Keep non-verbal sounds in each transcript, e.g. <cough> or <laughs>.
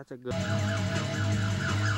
That's a good.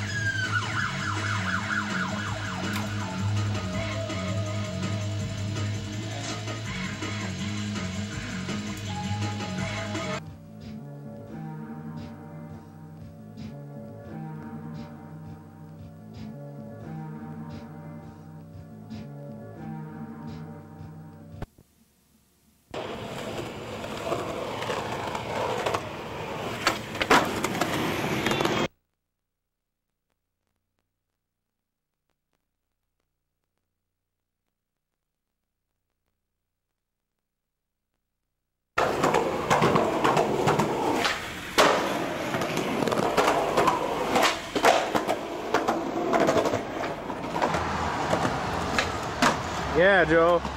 Yeah, Joe.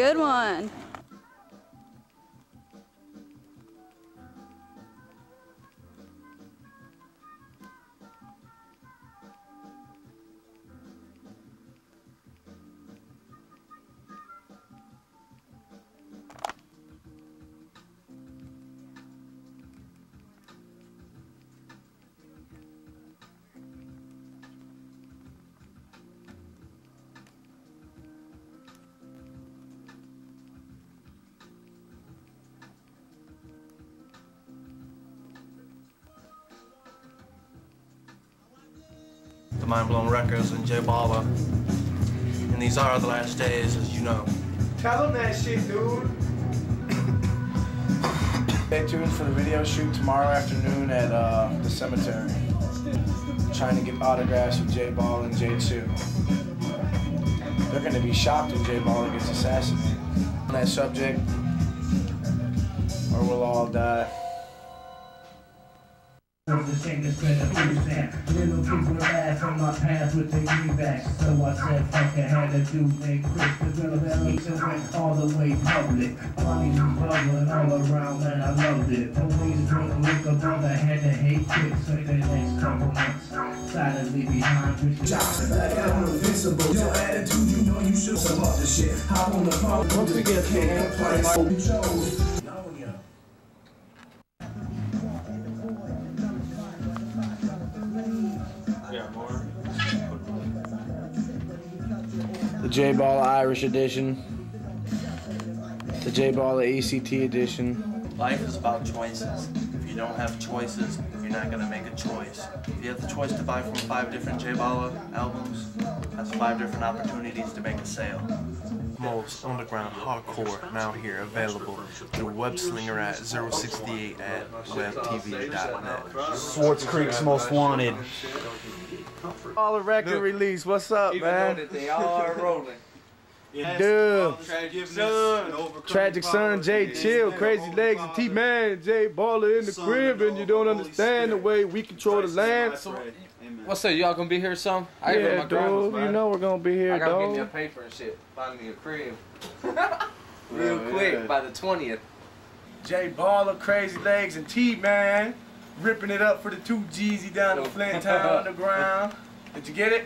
Good one. Mind Blown Records and Jay Baller. And these are the last days, as you know. Tell them that shit, dude. <coughs> Stay tuned for the video shoot tomorrow afternoon at uh, the cemetery. Trying to get autographs with J Ball and J2. They're gonna be shocked when J Baller gets assassinated. On that subject, or we'll all die. The same to spread the food stamp. Little people laugh on my path with their greenbacks. So I said, fuck it, had to do make Chris. The revelation went all the way public. Money was bubbling all around and I loved it. Police drink liquor, brother had to hate quick. So the next couple months, silently behind Richard. Johnson, like I'm invincible. Your attitude, you know you should support the shit. Hop on the phone, don't forget can't play my you chose. J Baller Irish edition. The J Ball ACT edition. Life is about choices. If you don't have choices, you're not gonna make a choice. If you have the choice to buy from five different J Ball albums, that's five different opportunities to make a sale. Most underground hardcore now here available through Webslinger at 068 at webtv.net. Swartz Creek's Most Wanted. All the record release. What's up, man? they all are <laughs> rolling. Dude. Tragic Son, Jay Chill, Crazy Legs, and T Man, Jay Baller in the crib, and you don't understand the way we control the land. What's up? Y'all gonna be here some? I Yeah, my grandma's, dude, you know we're gonna be here, I gotta get me a paper and shit. Find me a crib. <laughs> Real Yeah, quick yeah. by the twentieth. Jay Baller, Crazy Legs, and T Man, ripping it up for the two Jeezy down in Flint Town <laughs> underground. Did you get it?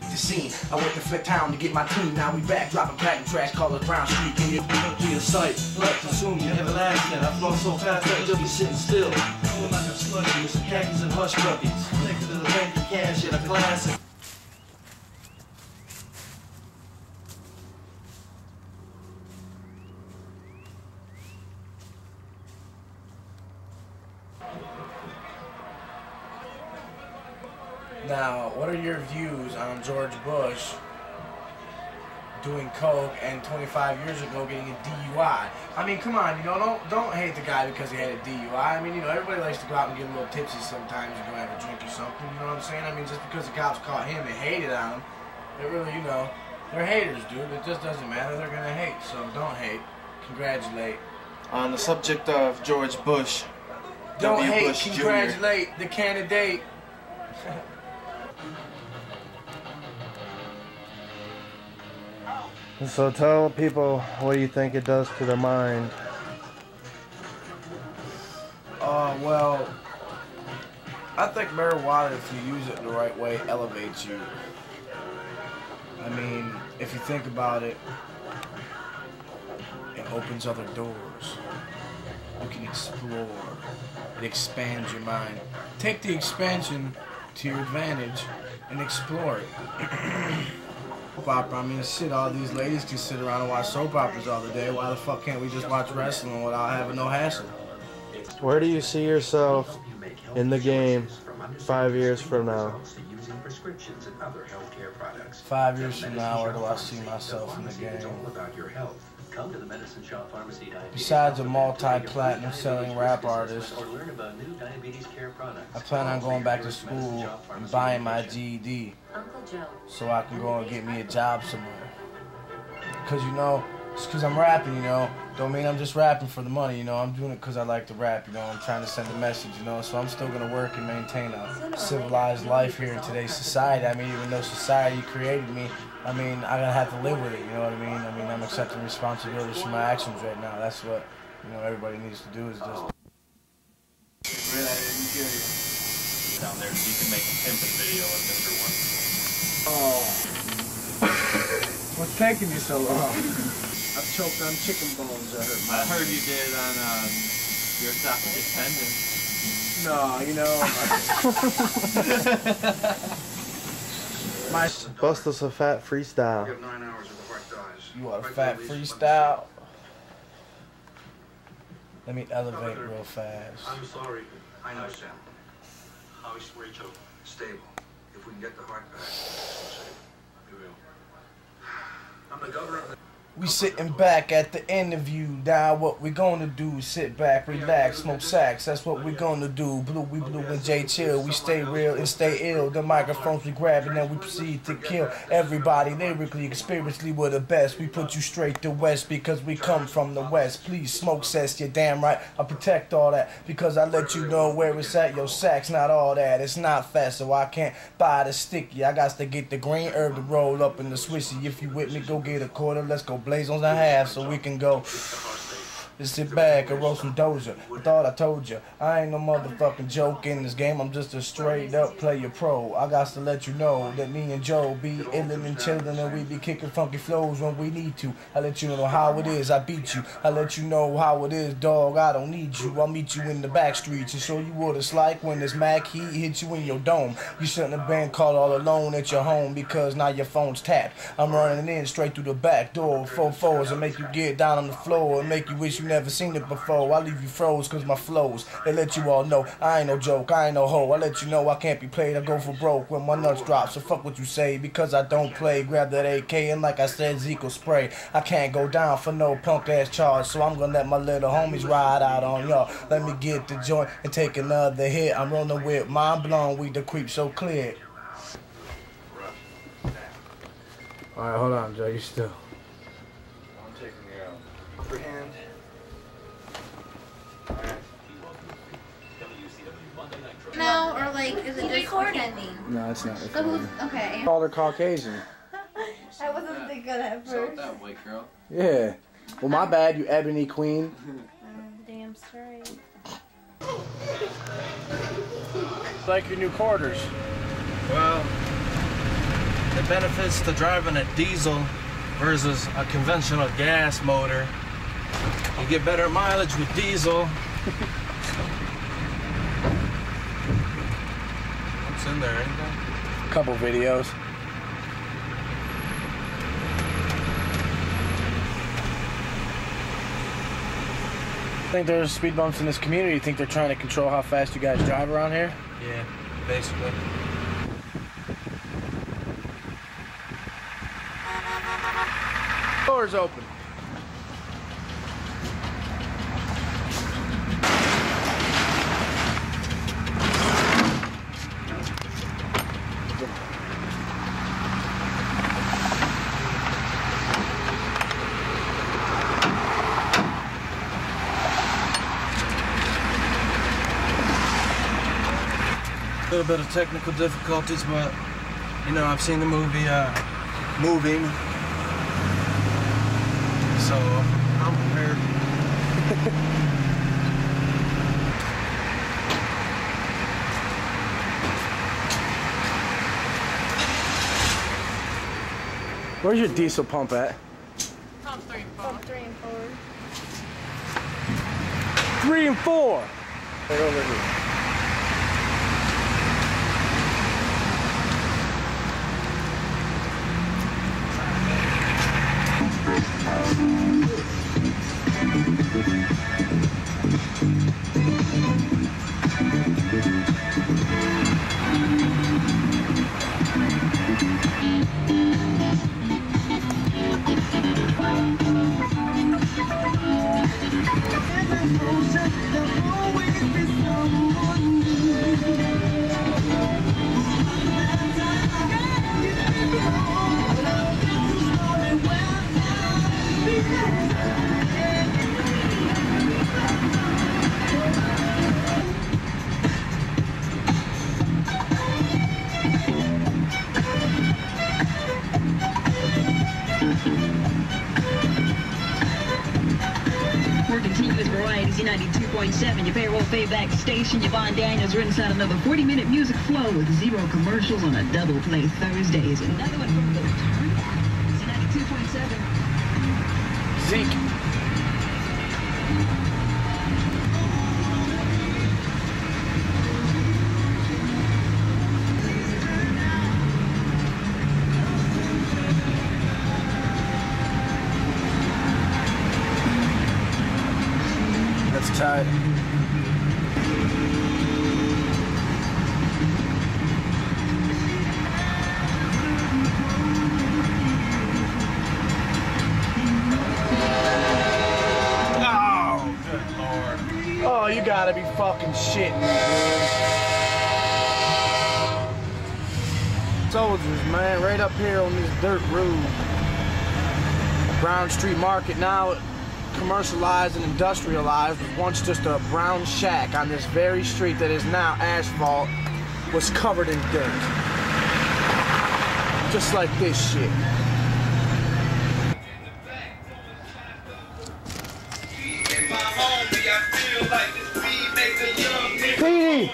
The scene. I went to Flip Town to get my team. Now we back, dropping platinum trash, call us Brown Street. Can you Be a sight, but consume you never everlasting. I flow so fast that you'll be sitting still. Feel like a sludgy with some khakis and hush puppies. Take to the bank of cash in a classic. Now, what are your views on George Bush doing coke and 25 years ago getting a DUI? I mean, come on, you know, don't don't hate the guy because he had a DUI. I mean, you know, everybody likes to go out and get a little tipsy sometimes and go have a drink or something. You know what I'm saying? I mean, just because the cops caught him and hated on him, they really, you know, they're haters, dude. It just doesn't matter. They're gonna hate, so don't hate. Congratulate. On the subject of George Bush, Don't W. hate. Bush Jr. congratulate the candidate. So tell people what you think it does to their mind. Uh, well, I think marijuana, if you use it the right way, elevates you. I mean, if you think about it, it opens other doors. You can explore. It expands your mind. Take the expansion to your advantage and explore it. <clears throat> opera. I mean, shit, all these ladies can sit around and watch soap operas all the day. Why the fuck can't we just watch wrestling without having no hassle? Where do you see yourself in the game five years from now? Five years from now, where do I see myself in the game? Come to the Medicine Shop Pharmacy Diabetes Besides a multi-platinum selling rap artist, or learn about new diabetes care products. I plan on going back to school and buying my GED Uncle Joe. so I can go and get me a job somewhere. Cause you know, just cause I'm rapping, you know, don't mean I'm just rapping for the money, you know. I'm doing it cause I like to rap, you know. I'm trying to send a message, you know. So I'm still gonna work and maintain a civilized life here in today's society. I mean, even though society created me, I mean, I'm going to have to live with it. You know what I mean? I mean, I'm accepting responsibilities for my actions right now. That's what you know everybody needs to do is just. Down there, so you can make a pimping video of Mr. One. Oh. <laughs> What's taking you so long? <laughs> I've choked on chicken bones. I hurt I heard you did on uh, your esophagus tendon. No, you know. my <laughs> Bust us a fat freestyle. You want a fat freestyle? Let me elevate real fast. I'm sorry. I know, Sam. How is Rachel? Stable. If we can get the heart back, we will. I'm the governor of the... We sitting back at the interview. Now what we gonna do sit back, relax, smoke sacks. That's what we gonna do. Blue, we blue and J chill. We stay real and stay ill. The microphones we grab and then we proceed to kill everybody. Lyrically, experientially, we're the best. We put you straight to west because we come from the west. Please smoke cess, you're damn right. I protect all that because I let you know where it's at. Your sack's not all that. It's not fast, so I can't buy the sticky. I got to get the green herb to roll up in the swissy. If you with me, go get a quarter. Let's go blaze on the half so we can go. Just sit back and roll some doja. I thought I told you, I ain't no motherfucking joke in this game. I'm just a straight up player pro. I got to let you know that me and Joe be illin' and chillin' and we be kicking funky flows when we need to. I let you know how it is. I beat you. I let you know how it is, dog. I don't need you. I'll meet you in the back streets and show you what it's like when this Mac heat hit you in your dome. You shouldn't have been caught all alone at your home because now your phone's tapped. I'm running in straight through the back door four fours and make you get down on the floor and make you wish you never seen it before. I leave you froze cause my flows. They let you all know I ain't no joke, I ain't no hoe. I let you know I can't be played. I go for broke when my nuts drop. So fuck what you say because I don't play. Grab that AK and like I said, Zeke will spray. I can't go down for no punk ass charge. So I'm gonna let my little homies ride out on y'all. Let me get the joint and take another hit. I'm rolling with mind blown. We the creep so clear. Alright, hold on, Joe. You still. I'm taking you out. No, or like, is it just recording me? No, it's not. So who's, okay. Called her Caucasian. <laughs> I wasn't thinking at first. that white girl. Yeah. Well, my bad, you ebony queen. <laughs> Damn straight. It's like your new quarters. Well, the benefits to driving a diesel versus a conventional gas motor. You get better mileage with diesel. <laughs> What's in there? Anything? Couple videos. I think there's speed bumps in this community? You think they're trying to control how fast you guys drive around here? Yeah, basically. Doors open. Bit of technical difficulties, but you know, I've seen the movie uh, Moving, so I'm prepared. <laughs> Where's your diesel pump at? Pump three and four. Pump three and four. Three and four. Right over here. Station. Yvonne Daniels, we're inside another 40-minute music flow with zero commercials on a double play Thursdays. Another Brown Street Market now commercialized and industrialized was once just a brown shack on this very street that is now asphalt was covered in dirt. Just like this shit. Petey!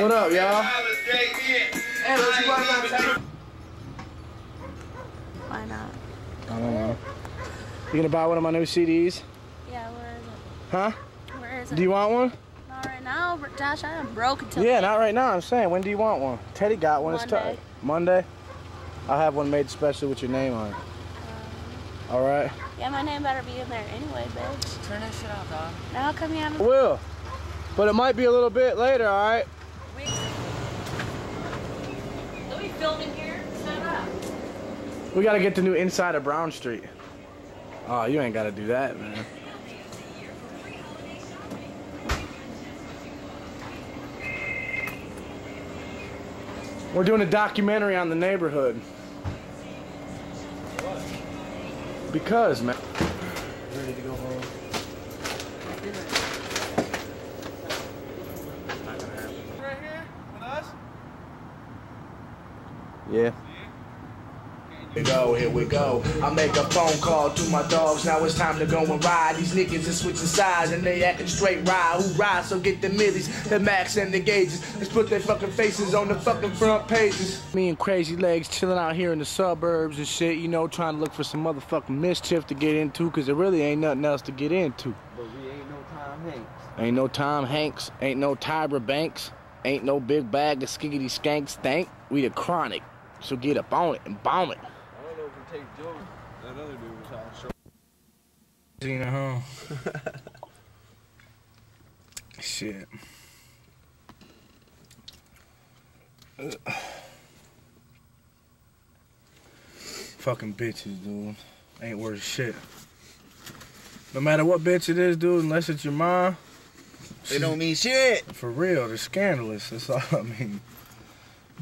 What up, y'all? Why not? I don't know. You gonna buy one of my new CDs? Yeah, where is it? Huh? Where is it? Do you want one? Not right now, but Josh. I am broke until Yeah, not right now. I'm saying, when do you want one? Teddy got one. It's Monday. tight. Monday? I'll have one made specially with your name on it. Um, All right? Yeah, my name better be in there anyway, bitch. Turn that shit off, dog. Now how come you haven't? I will. But it might be a little bit later, all right? Are we filming here? Shut up. We gotta get the new inside of Brown Street. Oh, you ain't gotta do that, man. We're doing a documentary on the neighborhood. Because, man. Ready to go home. Right here with us? Yeah. Can we go, here we go. I make a phone call to my dogs. Now it's time to go and ride. These niggas is switching sides and they acting straight ride. Who ride? So get the millies, the max and the gauges. Let's put their fucking faces on the fucking front pages. Me and Crazy Legs chilling out here in the suburbs and shit, you know, trying to look for some motherfucking mischief to get into, cause there really ain't nothing else to get into. But we ain't no Tom Hanks. Ain't no Tom Hanks, ain't no Tyra Banks, ain't no big bag of skiggity skanks. Thank we the chronic. So get up on it and bomb it. I don't know if we take Joe. That other dude was out short. Gina, huh? Shit. Ugh. Fucking bitches, dude. Ain't worth shit. No matter what bitch it is, dude, unless it's your mom. They don't mean shit. For real, they're scandalous. That's all I mean.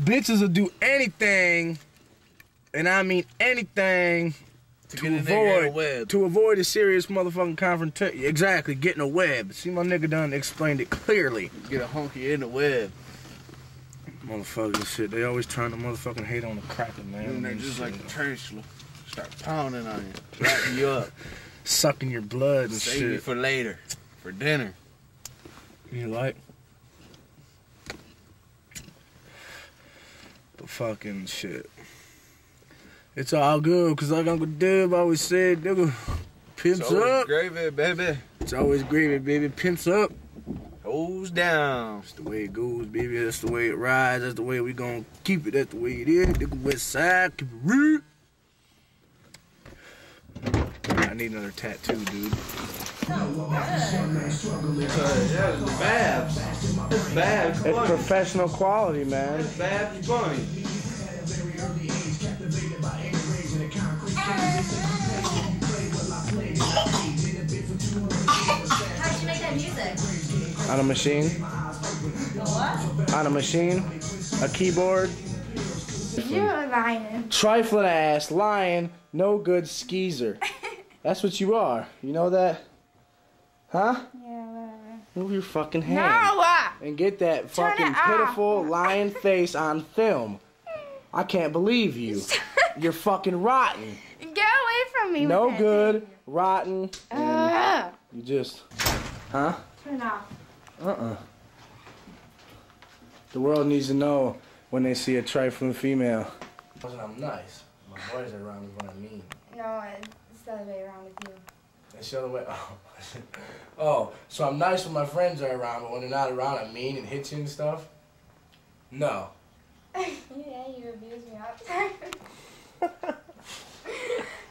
Bitches will do anything, and I mean anything, to, get a nigga in a avoid web. to avoid a serious motherfucking confrontation. Exactly, getting a web. See, my nigga done explained it clearly. Get a honky in the web. Motherfuckers, shit. They always trying to motherfucking hate on the cracker, man. And they're just shit. like a tarantula. Start pounding on you, wrapping you up, <laughs> sucking your blood and save you shit. for later, for dinner. You like? But fucking shit. It's all good, cause like Uncle Deb always said, nigga, pimps It's always up. gravy, baby. It's always gravy, baby. Pimps up. Goes down. That's the way it goes, baby. That's the way it rides. That's the way we gonna keep it. That's the way it is. Nigga, West Side, keep it real. I need another tattoo, dude. Babs. Babs. It's professional quality, man. Babs Bunny. How'd you make that music? On a machine. What? On a machine. A keyboard. You're lying. Trifling ass, lying, no good skeezer. <laughs> That's what you are. You know that? Huh? Yeah, whatever. Move your fucking hand. No! And get that Turn fucking pitiful <laughs> lying face on film. I can't believe you. You're fucking rotten. Get away from me. No with that good, rotten. thing. Ugh. You just, huh? Turn it off. Uh-uh. The world needs to know when they see a trifling female. I'm nice. My boys are around is what I mean. No, it's the other way around with you. It's the other way. <laughs> Oh. oh, so I'm nice when my friends are around, but when they're not around, I'm mean and hit you and stuff? No. <laughs> yeah, you abuse me all the time. <laughs>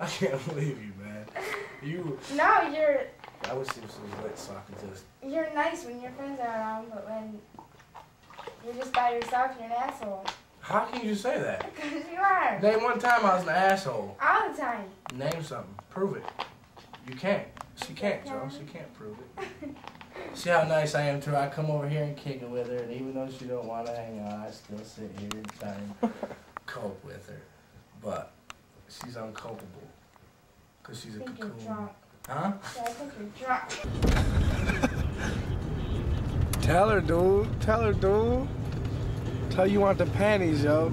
<laughs> I can't believe you, man. You. <laughs> no, you're I wish this was lit so I could just. you're nice when your friends are around, but when you're just by yourself, you're an asshole. How can you say that? <laughs> Because you are. Name one time I was an asshole. All the time. Name something. Prove it. You can't. She can't, Joe. She can't prove it. See how nice I am to her. I come over here and kick it with her, and even though she don't want to hang out, I still sit here and try and cope with her. But she's uncopable. Because she's a think you're cocoon. drunk. Huh? Yeah, I think you're drunk. Tell her, dude. Tell her, dude. Tell you want the panties, yo.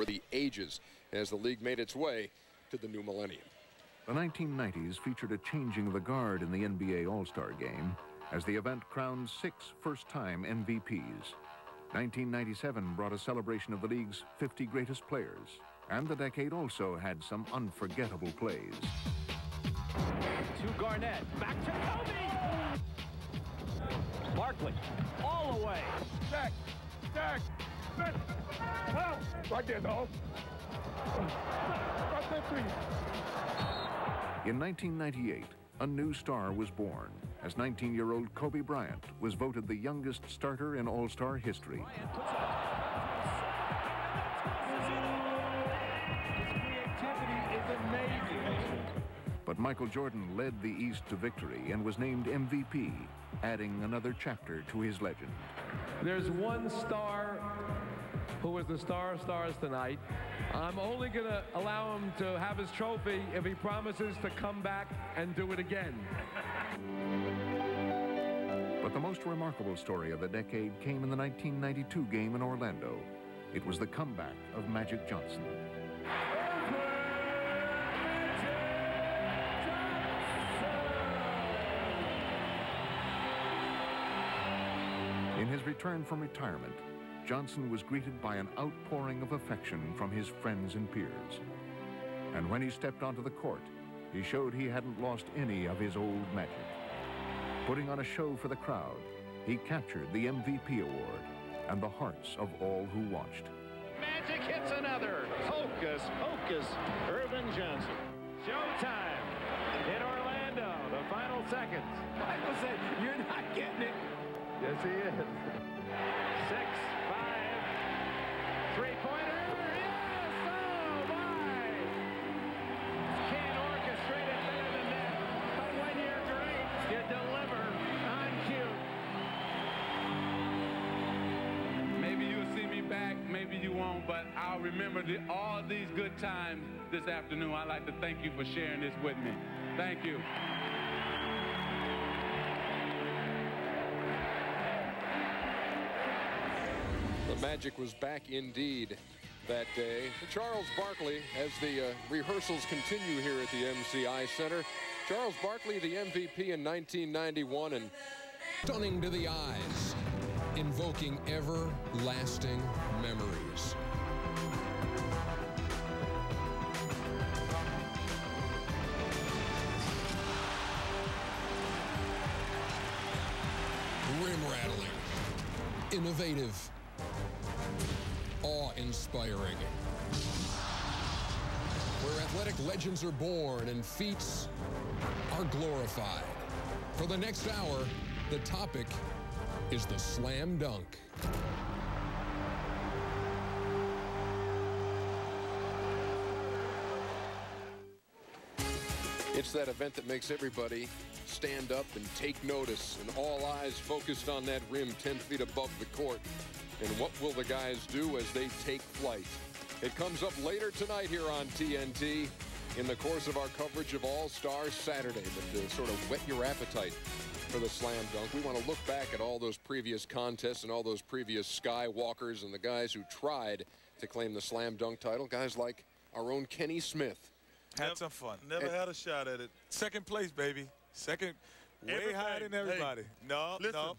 for the ages as the league made its way to the new millennium. The 1990s featured a changing of the guard in the NBA All-Star Game as the event crowned six first-time MVPs. 1997 brought a celebration of the league's 50 greatest players, and the decade also had some unforgettable plays. To Garnett. Back to Kobe. Barkley. All the way. Stack. Stack. Spin. Oh, right there, dog. In 1998, a new star was born as 19-year-old Kobe Bryant was voted the youngest starter in All-Star history. But Michael Jordan led the East to victory and was named MVP, adding another chapter to his legend. There's one star who is the star of stars tonight. I'm only going to allow him to have his trophy if he promises to come back and do it again. But the most remarkable story of the decade came in the 1992 game in Orlando. It was the comeback of Magic Johnson. In his return from retirement, Johnson was greeted by an outpouring of affection from his friends and peers. And when he stepped onto the court, he showed he hadn't lost any of his old magic. Putting on a show for the crowd, he captured the MVP award and the hearts of all who watched. Magic hits another. Hocus pocus. Earvin Johnson. Showtime in Orlando. The final seconds. Michael said, "You're not getting it." Yes, he is. Six, five, three-pointer. Oh. Maybe you'll see me back, maybe you won't, but I'll remember the, all these good times this afternoon. I'd like to thank you for sharing this with me. Thank you. The Magic was back indeed that day. Charles Barkley, as the uh, rehearsals continue here at the MCI Center. Charles Barkley, the MVP in 1991 and Stunning to the eyes, invoking everlasting memories. Rim rattling, innovative, awe-inspiring. Where athletic legends are born and feats are glorified. For the next hour, the topic is the slam dunk. It's that event that makes everybody stand up and take notice and all eyes focused on that rim 10 feet above the court. And what will the guys do as they take flight? It comes up later tonight here on TNT in the course of our coverage of All-Star Saturday. But to sort of whet your appetite for the slam dunk, we want to look back at all those previous contests and all those previous skywalkers and the guys who tried to claim the slam dunk title. Guys like our own Kenny Smith. Had some fun. Never And had a shot at it. Second place, baby. Second, way Everybody- higher than everybody. hey, no, listen, no.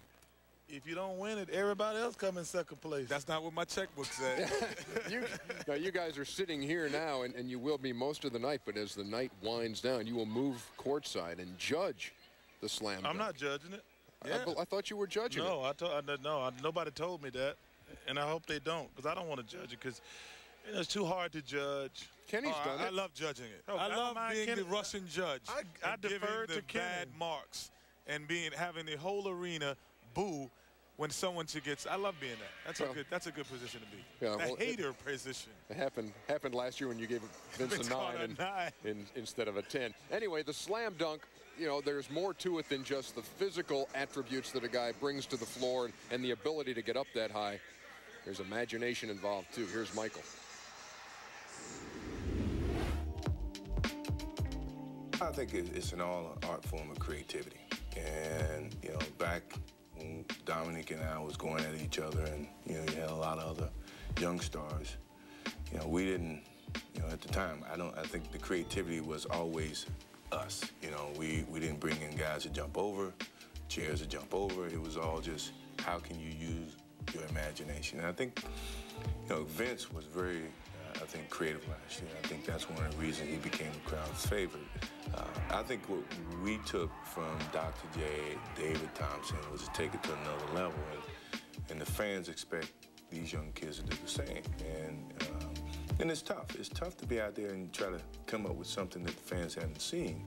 If you don't win it, everybody else come in second place. That's not what my checkbook said. <laughs> you, now, you guys are sitting here now, and, and you will be most of the night, but as the night winds down, you will move courtside and judge the slam I'm dunk. not judging it. I Yeah. be- I thought you were judging no, I told I, no, I, nobody told me that, and I hope they don't, because I don't want to judge it, because you know, it's too hard to judge. Kenny's Oh, done I, it. I love judging it. Oh, I I love being Kenny. the Russian judge. I- I and giving defer the to Kenny. bad marks and being having the whole arena boo when someone gets. I love being that. That's Well- a good. That's a good position to be. Yeah, the well, it- hater position. It happened happened last year when you gave Vince a <laughs> nine, a and, nine. in- instead of a 10. Anyway, the slam dunk, you know, there's more to it than just the physical attributes that a guy brings to the floor and, and the ability to get up that high. There's imagination involved, too. Here's Michael. I think it's an all art form of creativity. And, you know, back when Dominique and I was going at each other and, you know, you had a lot of other young stars, you know, we didn't, you know, at the time, I don't, I think the creativity was always us. You know, we, we didn't bring in guys to jump over, chairs to jump over. It was all just how can you use your imagination. And I think, you know, Vince was very, I think, creative last year. I think that's one of the reasons he became the crowd's favorite. Uh, I think what we took from Dr. J, David Thompson, was to take it to another level. And, and the fans expect these young kids to do the same. And, um, and it's tough. It's tough to be out there and try to come up with something that the fans haven't seen.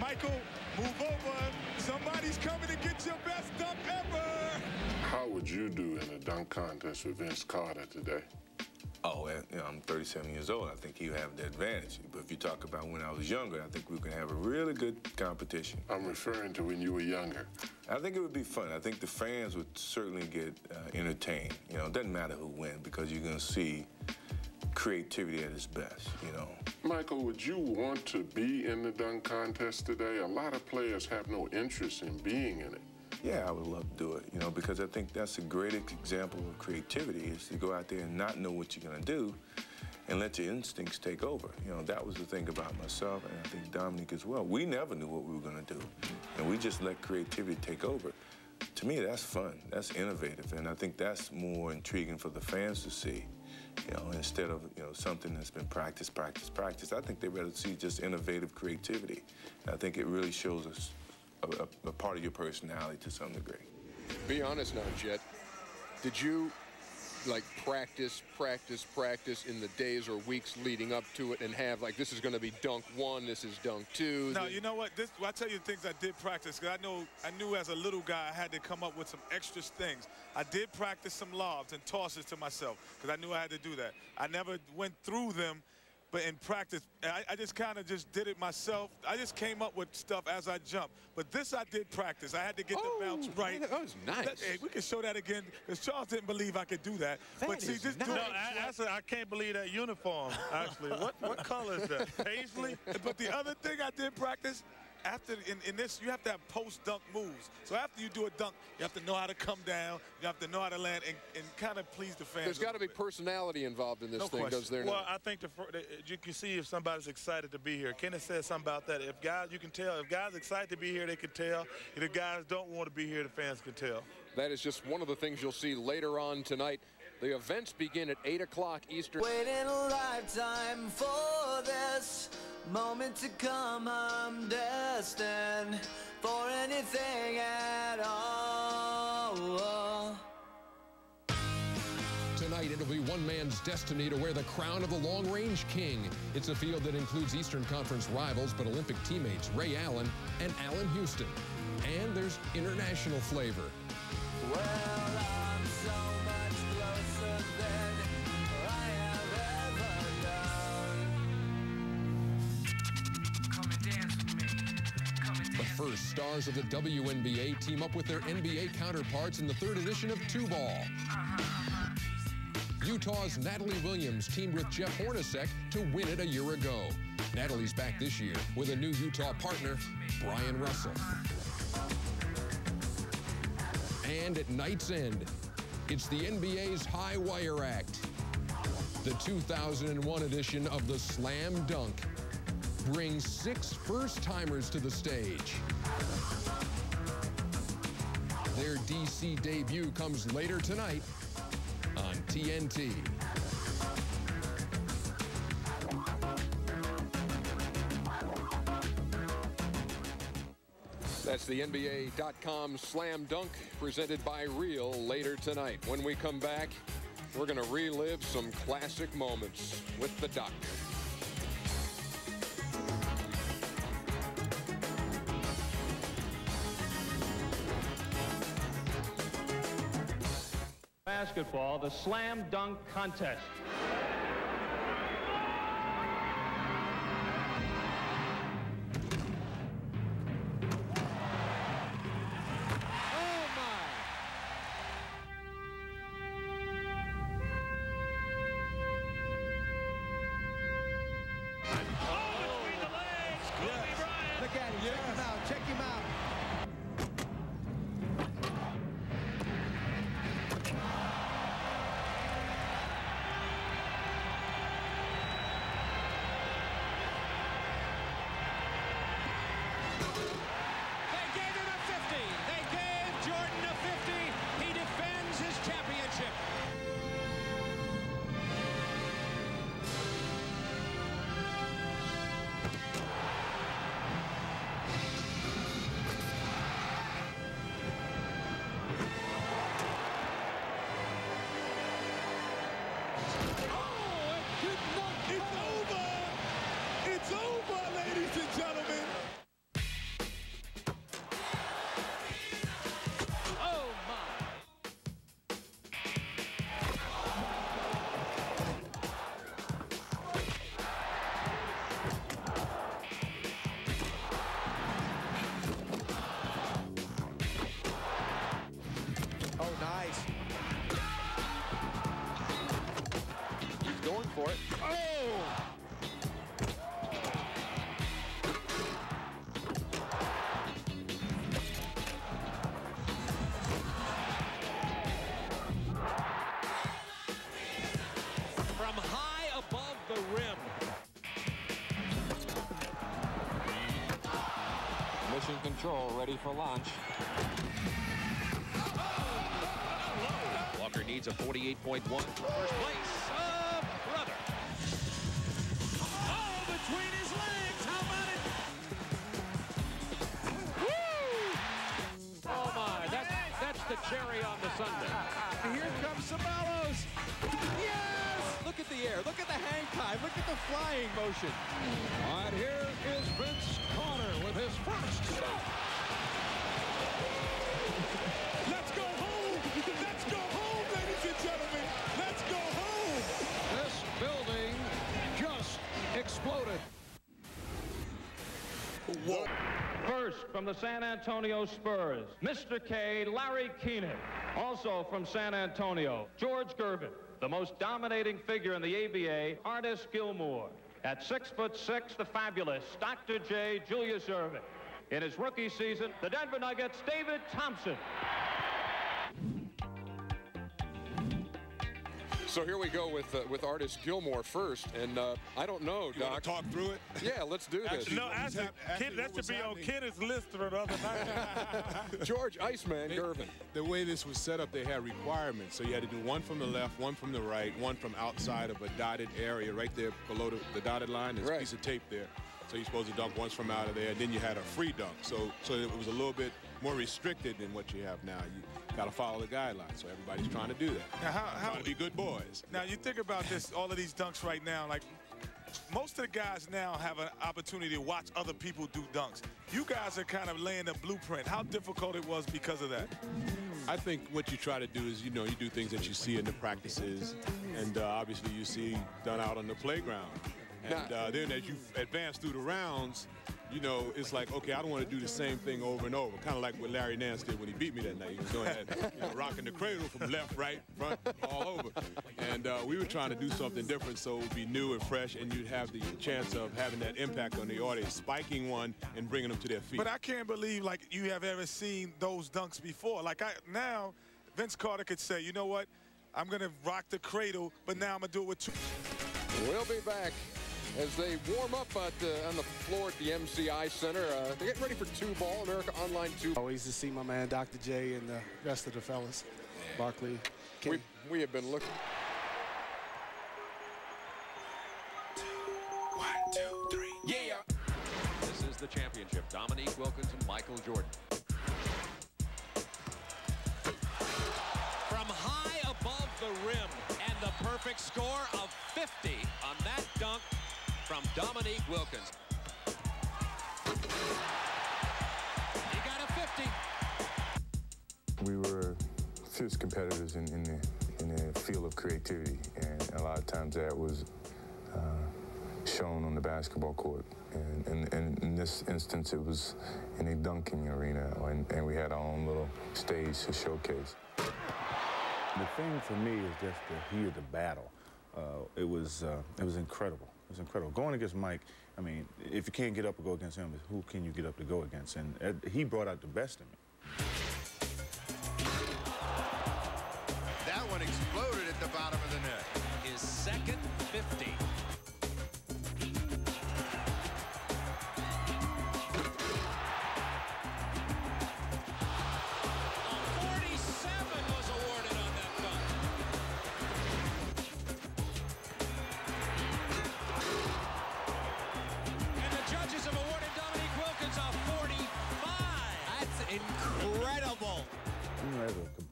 Michael, move over. Somebody's coming to get your best dunk ever. Would you do in a dunk contest with Vince Carter today? Oh, and, you know, I'm 37 years old. I think you have the advantage. But if you talk about when I was younger, I think we can have a really good competition. I'm referring to when you were younger. I think it would be fun. I think the fans would certainly get uh, entertained. You know, it doesn't matter who wins because you're going to see creativity at its best, you know. Michael, would you want to be in the dunk contest today? A lot of players have no interest in being in it. Yeah, I would love to do it, you know, because I think that's a great example of creativity is to go out there and not know what you're going to do and let your instincts take over. You know, that was the thing about myself and I think Dominique as well. We never knew what we were going to do, and we just let creativity take over. To me, that's fun. That's innovative, and I think that's more intriguing for the fans to see. You know, instead of you know something that's been practiced, practiced, practiced. I think they rather see just innovative creativity. And I think it really shows us a, a, a part of your personality to some degree. Be honest now, Jet. Did you like practice, practice, practice in the days or weeks leading up to it and have like this is going to be dunk one, this is dunk two? No, you know what? This I tell you the things I did practice because I know I knew as a little guy I had to come up with some extra things. I did practice some lobs and tosses to myself because I knew I had to do that. I never went through them but in practice, I, I just kind of just did it myself. I just came up with stuff as I jumped. But this I did practice. I had to get oh, the bounce right. That was nice. That, hey, we can show that again because Charles didn't believe I could do that. that but see, just nice. doing No, I, I, said, I can't believe that uniform, actually. what, what color is that? <laughs> Paisley? But the other thing I did practice, after in, in, this, you have to have post-dunk moves. So after you do a dunk, you have to know how to come down, you have to know how to land, and, and kind of please the fans. There's got to be personality involved in this no thing, question. does there Well, not? I think the, uh, you can see if somebody's excited to be here. Kenneth said something about that. If guys, you can tell. If guys excited to be here, they can tell. If the guys don't want to be here, the fans can tell. That is just one of the things you'll see later on tonight. The events begin at 8 o'clock Eastern. Waiting a lifetime for this moment to come. I'm destined for anything at all. Tonight, it'll be one man's destiny to wear the crown of the Long Range King. It's a field that includes Eastern Conference rivals but Olympic teammates Ray Allen and Allan Houston. And there's international flavor. Well, first, stars of the WNBA team up with their NBA counterparts in the third edition of Two Ball. Utah's Natalie Williams teamed with Jeff Hornacek to win it a year ago. Natalie's back this year with a new Utah partner, Bryon Russell. And at night's end, it's the NBA's High Wire Act. The 2001 edition of the Slam Dunk brings six first-timers to the stage. Their DC debut comes later tonight on TNT. That's the NBA.com slam dunk presented by Real later tonight. When we come back, we're going to relive some classic moments with the Doc. Basketball, the slam dunk contest. Ready for launch. Walker needs a 48.1 first place. Oh, brother. Oh, between his legs. How about it? Woo! Oh, my. That's, that's the cherry on the sundae. Here comes Ceballos. Yes! Look at the air. Look at the hang time. Look at the flying motion. Right, here is Vince Carter with his first go home! Let's go home, ladies and gentlemen! Let's go home! This building just exploded. Whoa. First, from the San Antonio Spurs, Mr. K, Larry Kenon. Also from San Antonio, George Gervin. The most dominating figure in the ABA, Artis Gilmore. At six foot six, the fabulous Dr. J, Julius Erving. In his rookie season, the Denver Nuggets, David Thompson. So here we go with uh, with Artis Gilmore first, and uh, I don't know, Doc. talk through it? Yeah, let's do this. no, actually, Kid, that should be on Kenneth's list for another other night. <laughs> George Iceman They- Gervin. The way this was set up, they had requirements. So you had to do one from the left, one from the right, one from outside of a dotted area right there below the, the dotted line. There's a piece of tape there. So you're supposed to dunk once from out of there. And then you had a free dunk. So so it was a little bit more restricted than what you have now. You got to follow the guidelines. So everybody's trying to do that. Now, how, how trying to be good boys. Now you think about this, all of these dunks right now, like most of the guys now have an opportunity to watch other people do dunks. You guys are kind of laying a blueprint. How difficult it was because of that? I think what you try to do is, you know, you do things that you see in the practices, and uh, obviously you see done out on the playground. And uh, then as you advance through the rounds, you know, it's like, okay, I don't want to do the same thing over and over. Kind of like what Larry Nance did when he beat me that night. He was doing that, you know, rocking the cradle from left, right, front, all over. And uh, we were trying to do something different so it would be new and fresh, and you'd have the chance of having that impact on the audience, spiking one and bringing them to their feet. But I can't believe like you have ever seen those dunks before. Like I now, Vince Carter could say, you know what? I'm gonna rock the cradle, but now I'm gonna do it with two. We'll be back as they warm up at, uh, on the floor at the MCI Center. Uh, they're getting ready for two ball. America Online two. Always to see my man Dr. J and the rest of the fellas. Barkley. We, we have been looking. One, two, three. Yeah. This is the championship. Dominique Wilkins and Michael Jordan. From high above the rim and the perfect score of 50 on that dunk from Dominique Wilkins. He got a 50. We were fierce competitors in, in, the, in the field of creativity, and a lot of times that was uh, shown on the basketball court. And, and, and in this instance, it was in a dunking arena, and, and we had our own little stage to showcase. The thing for me is just the heat of the battle. Uh, it was uh, it was incredible. Was incredible. Going against Mike, I mean, if you can't get up to go against him, who can you get up to go against? And uh, he brought out the best in me.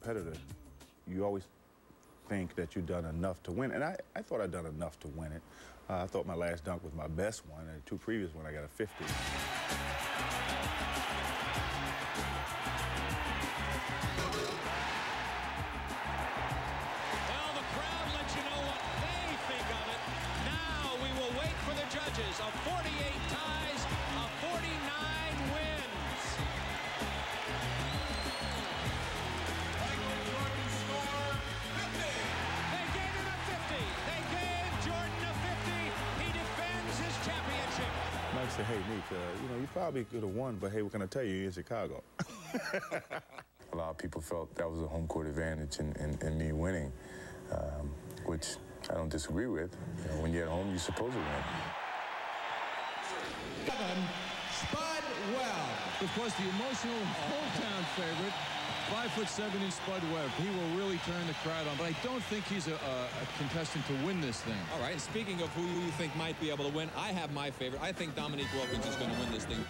competitor, you always think that you've done enough to win. And I, I thought I'd done enough to win it. Uh, I thought my last dunk was my best one, and the two previous ones I got a 50. judges, a 48 hey, Nick, uh, you know, you probably could have won, but hey, what can I tell you? You're in Chicago. <laughs> A lot of people felt that was a home court advantage in, in, in me winning, um, which I don't disagree with. You know, when you're at home, you're supposed to win. Kevin Spud Webb. Of course, the emotional hometown favorite, five foot seven inch Spud Webb. He will really turn the crowd on, but I don't think he's a, a, a contestant to win this thing. All right, speaking of who you think might be able to win, I have my favorite. I think Dominique Wilkins is going to win this thing.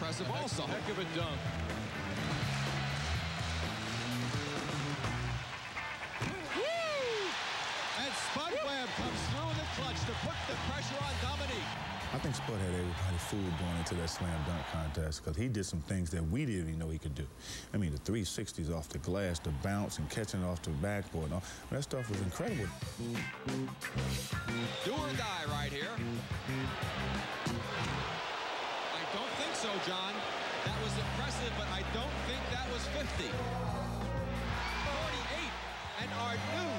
That was rather impressive also. Heck of a dunk. And Spud Webb comes through in the clutch to put the pressure on Dominique. I think Spud had everybody fooled going into that slam dunk contest because he did some things that we didn't even know he could do. I mean, the 360s off the glass, the bounce, and catching off the backboard. And all, that stuff was incredible. Do or die right here. John. That was impressive, but I don't think that was 50. 48. And our new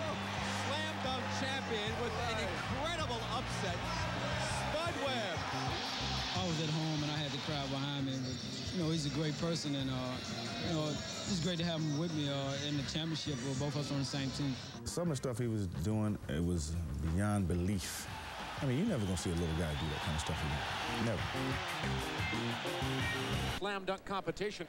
slam dunk champion with an incredible upset, Spud Webb. I was at home and I had the crowd behind me. But, you know, he's a great person, and uh, you know, it's great to have him with me uh, in the championship. We're both of us on the same team. Some of the stuff he was doing, it was beyond belief. I mean, you're never going to see a little guy do that kind of stuff again. Never. Slam dunk competition.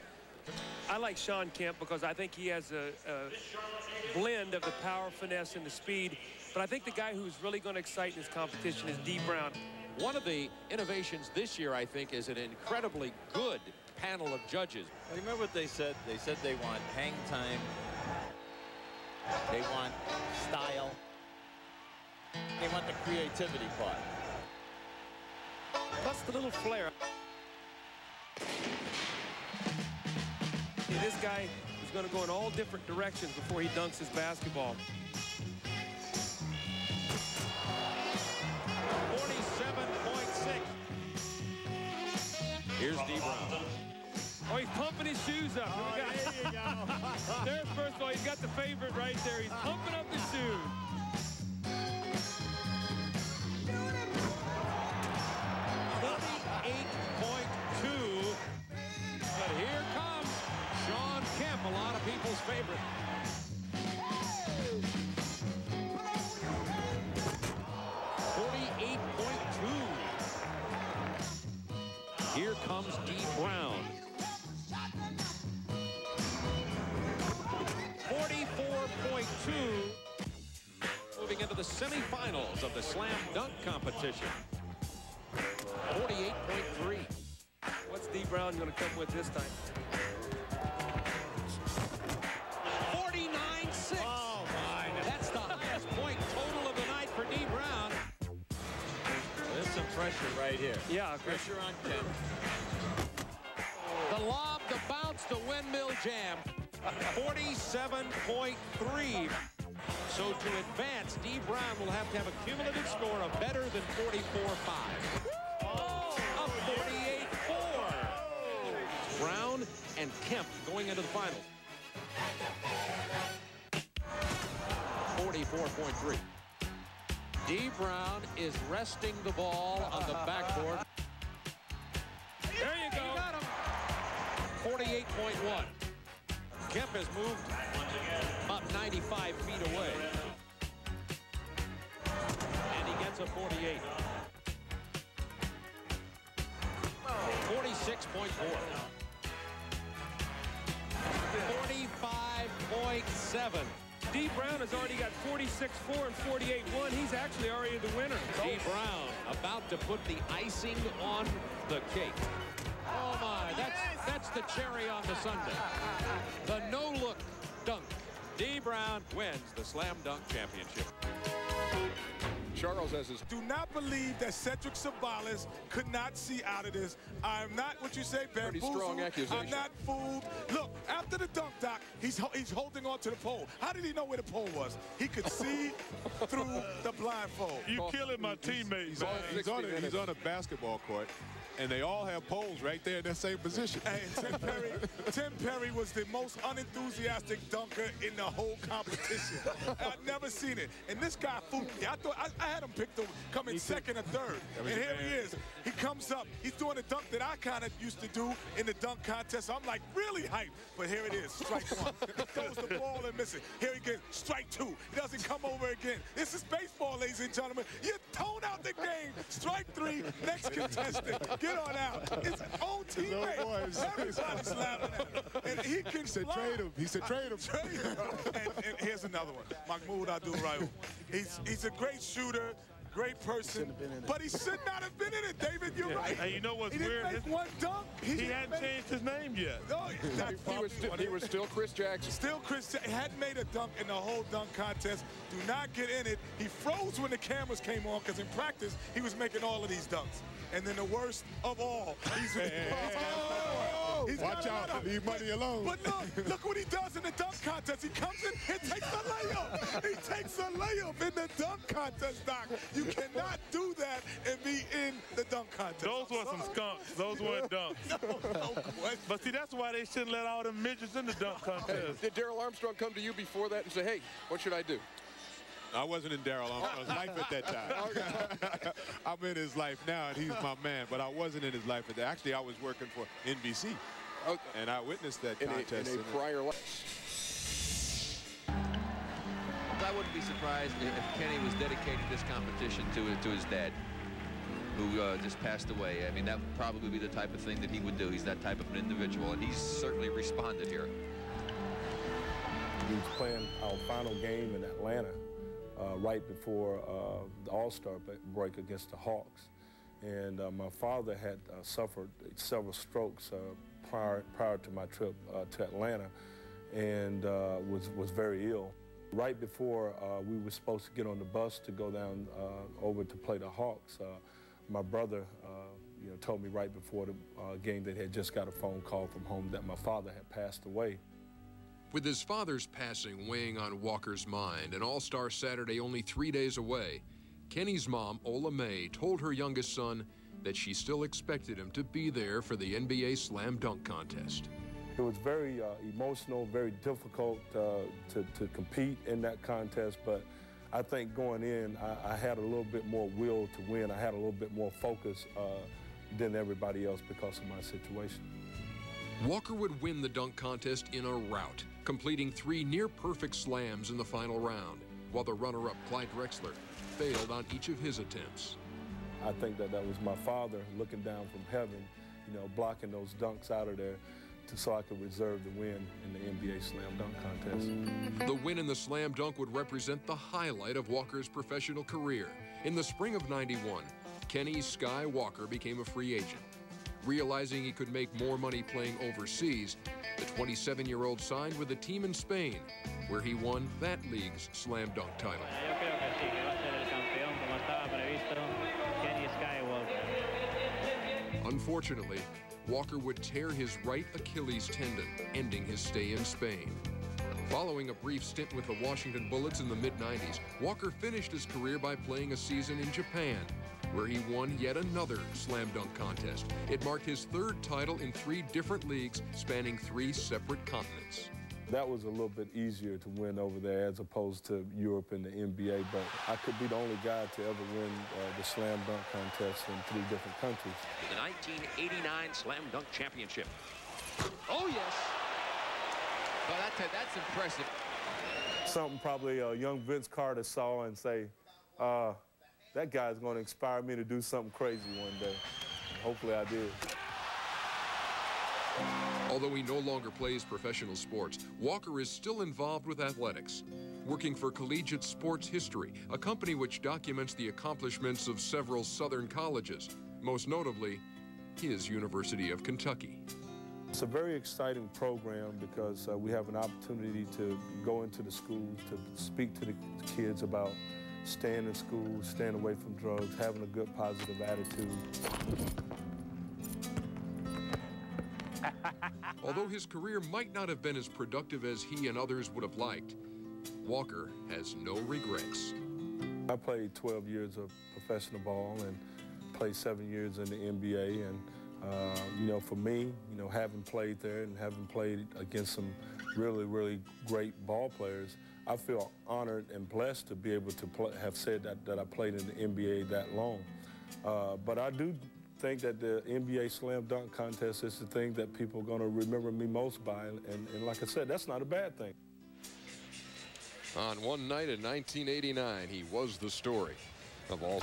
I like Shawn Kemp because I think he has a, a blend of the power, finesse, and the speed. But I think the guy who's really going to excite in this competition is Dee Brown. One of the innovations this year, I think, is an incredibly good panel of judges. Remember what they said? They said they want hang time. They want style. They want the creativity part. Plus the little flair. This guy is going to go in all different directions before he dunks his basketball. 47.6. Here's Dee Brown. Oh, he's pumping his shoes up. Oh, there you go. <laughs> There's first of all, he's got the favorite right there. He's pumping up his shoes. Favorite. Forty-eight point two. Here comes Dee Brown. 44.2. Moving into the semifinals of the slam dunk competition. 48.3. What's Dee Brown going to come with this time? Right here. Yeah, pressure on Kemp. The lob, the bounce, the windmill jam. 47.3. So to advance, Dee Brown will have to have a cumulative score of better than 44.5. A 48.4. Brown and Kemp going into the finals. 44.3. Dee Brown is resting the ball on the backboard. There you go. 48.1. Kemp has moved about 95 feet away. And he gets a 48. 46.4. 45.7. Dee Brown has already got 46-4 and 48-1. He's actually already the winner. Dee Brown about to put the icing on the cake. Oh my, that's that's the cherry on the sundae. The no-look dunk. Dee Brown wins the slam dunk championship. Charles has his. Do not believe that Cedric Ceballos could not see out of this. I'm not what you say, Pretty bamboozled. strong accusation. I'm not fooled. Look, after the dunk, Doc, he's ho- he's holding on to the pole. How did he know where the pole was? He could see through the blindfold. You're killing my teammate, He's man. on, he's, on a, he's on a basketball court, and they all have poles right there in that same position. Hey, Tim Perry, <laughs> Tim Perry was the most unenthusiastic dunker in the whole competition. I've never seen it. And this guy fooled me. I thought I, I had him picked to come in second or third. And here your he is. He comes up. He's doing a dunk that I kind of used to do in the dunk contest. I'm like really hyped. But here it is, strike one. <laughs> he throws the ball and misses. Here he gets strike two. He doesn't come over again. This is baseball, ladies and gentlemen. You tone out the game. Strike three. Next contestant. Get on out. It's own teammate. Everybody's laughing at him. And he can said fly. trade him. He said trade him. Trade him. and, and here's another one. Mahmoud Abdul Rauf. He's he's a great shooter. Great person, but he should not have been in it, David. You're Yeah, right. and you know what's he didn't weird? Make His- one dunk. He didn't hadn't make- changed his name yet. Oh, no, He was, probably still, he was still Chris Jackson. Still, Chris J- hadn't made a dunk in the whole dunk contest. Do not get in it. He froze when the cameras came on because in practice he was making all of these dunks. And then the worst of all, he's, he's <laughs> <laughs> oh! Watch got a out. lot of- Leave money alone. But look, look what he does in the dunk contest. He comes in and takes a layup. He takes a layup in the dunk contest, Doc. You cannot do that and be in the dunk contest. Those were some skunks. Those weren't <laughs> dunks. no, no question. But see, that's why they shouldn't let all the midgets in the dunk <laughs> contest. Did Darrell Armstrong come to you before that and say, hey, what should I do? I wasn't in Darrell Armstrong's life at that time. <laughs> <laughs> I'm in his life now, and he's my man. But I wasn't in his life at that. Actually, I was working for NBC, and I witnessed that In a, contest. in a and- prior life. I wouldn't be surprised if if Kenny was dedicating this competition to to his dad, who uh, just passed away. I mean, that would probably be the type of thing that he would do. He's that type of an individual, and he's certainly responded here. We was playing our final game in Atlanta uh, right before uh, the All-Star break against the Hawks. And uh, my father had uh, suffered several strokes uh, prior, prior to my trip uh, to Atlanta and was, was very ill. Right before we were supposed to get on the bus to go down over to play the Hawks, my brother you know, told me right before the game that he had just got a phone call from home that my father had passed away. With his father's passing weighing on Walker's mind, an All Star Saturday only three days away, Kenny's mom, Ola May, told her youngest son that she still expected him to be there for the NBA Slam Dunk Contest. It was very uh, emotional, very difficult uh, to, to compete in that contest, but I think going in, I, I had a little bit more will to win. I had a little bit more focus uh, than everybody else because of my situation. Walker would win the dunk contest in a rout, completing three near perfect slams in the final round, while the runner up Clyde Drexler failed on each of his attempts. I think that that was my father looking down from heaven, you know, blocking those dunks out of there to, so I could reserve the win in the NBA Slam Dunk Contest. The win in the slam dunk would represent the highlight of Walker's professional career. In the spring of 91, Kenny Sky Walker became a free agent. Realizing he could make more money playing overseas, the 27 year old signed with a team in Spain, where he won that league's slam dunk title. Yo creo que sí, que va a ser el campeón como estaba previsto Kenny Skywalker. Unfortunately, Walker would tear his right Achilles tendon, ending his stay in Spain. Following a brief stint with the Washington Bullets in the mid 90s, Walker finished his career by playing a season in Japan, where he won yet another slam dunk contest. It marked his third title in three different leagues spanning three separate continents. That was a little bit easier to win over there as opposed to Europe and the NBA, but I could be the only guy to ever win uh, the slam dunk contest in three different countries. The 1989 Slam Dunk Championship. Oh, yes. Well, that's, that's impressive. Something probably uh, young Vince Carter saw and say, uh, that guy's going to inspire me to do something crazy one day. Hopefully I did. Although he no longer plays professional sports, Walker is still involved with athletics, working for Collegiate Sports History, a company which documents the accomplishments of several Southern colleges, most notably his University of Kentucky. It's a very exciting program because uh, we have an opportunity to go into the schools, to speak to the kids about staying in school, staying away from drugs, having a good positive attitude. <laughs> Although his career might not have been as productive as he and others would have liked, Walker has no regrets. I played 12 years of professional ball and played seven years in the NBA. And, uh, you know, for me, you know, having played there and having played against some really, really great ball players, I feel honored and blessed to be able to play, have said that, that I played in the NBA that long. Uh, but I do think that the NBA Slam Dunk Contest is the thing that people are going to remember me most by. And, and like I said, that's not a bad thing. On one night in 1989, he was the story of all.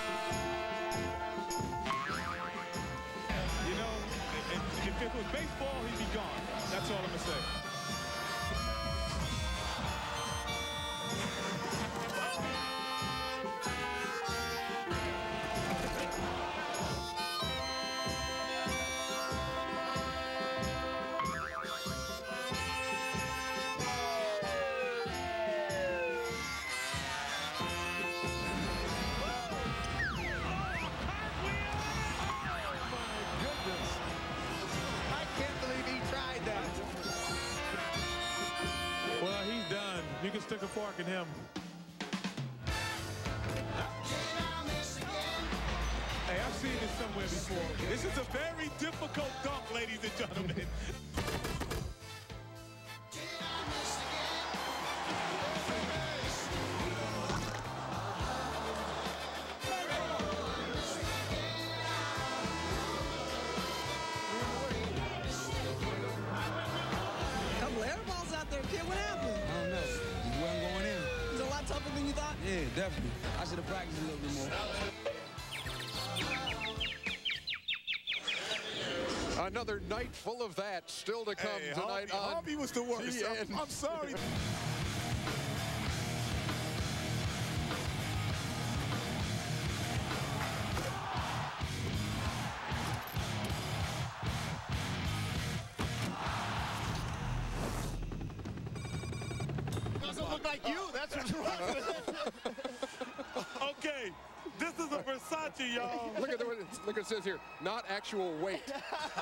You know, if, if it was baseball, he'd be gone. That's all I'm going to say. Him. Hey, I've seen this somewhere before. This is a very difficult dunk, ladies and gentlemen. <laughs> Should a little bit more. Another night full of that still to come hey, tonight Harvey, Harvey was the worst. I'm, I'm sorry. <laughs> actual weight.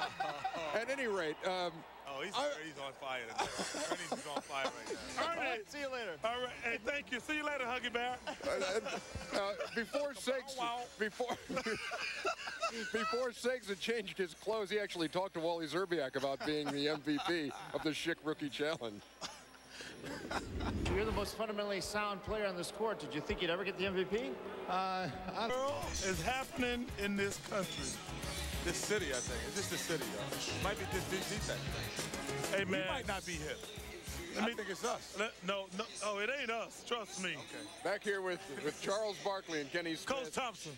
<laughs> at any rate, um, Oh, he's, I, he's on fire today. Ernie's is on fire right now. Ernie, see you later. All right, hey, thank you. See you later, Huggy Bear. Uh, uh, before Sakes, before <laughs> before Sakes had changed his clothes, he actually talked to Wally Szczerbiak about being the MVP of the Schick Rookie Challenge. You're the most fundamentally sound player on this court. Did you think you'd ever get the MVP? Uh, is happening in this country. This city, I think. It's just the city, y'all. Might be just defense. Hey, man. We might not be here. Let me, I think it's us. Let, no, no, oh, it ain't us. Trust me. Okay. Back here with, with Charles Barkley and Kenny Smith. Coach Thompson.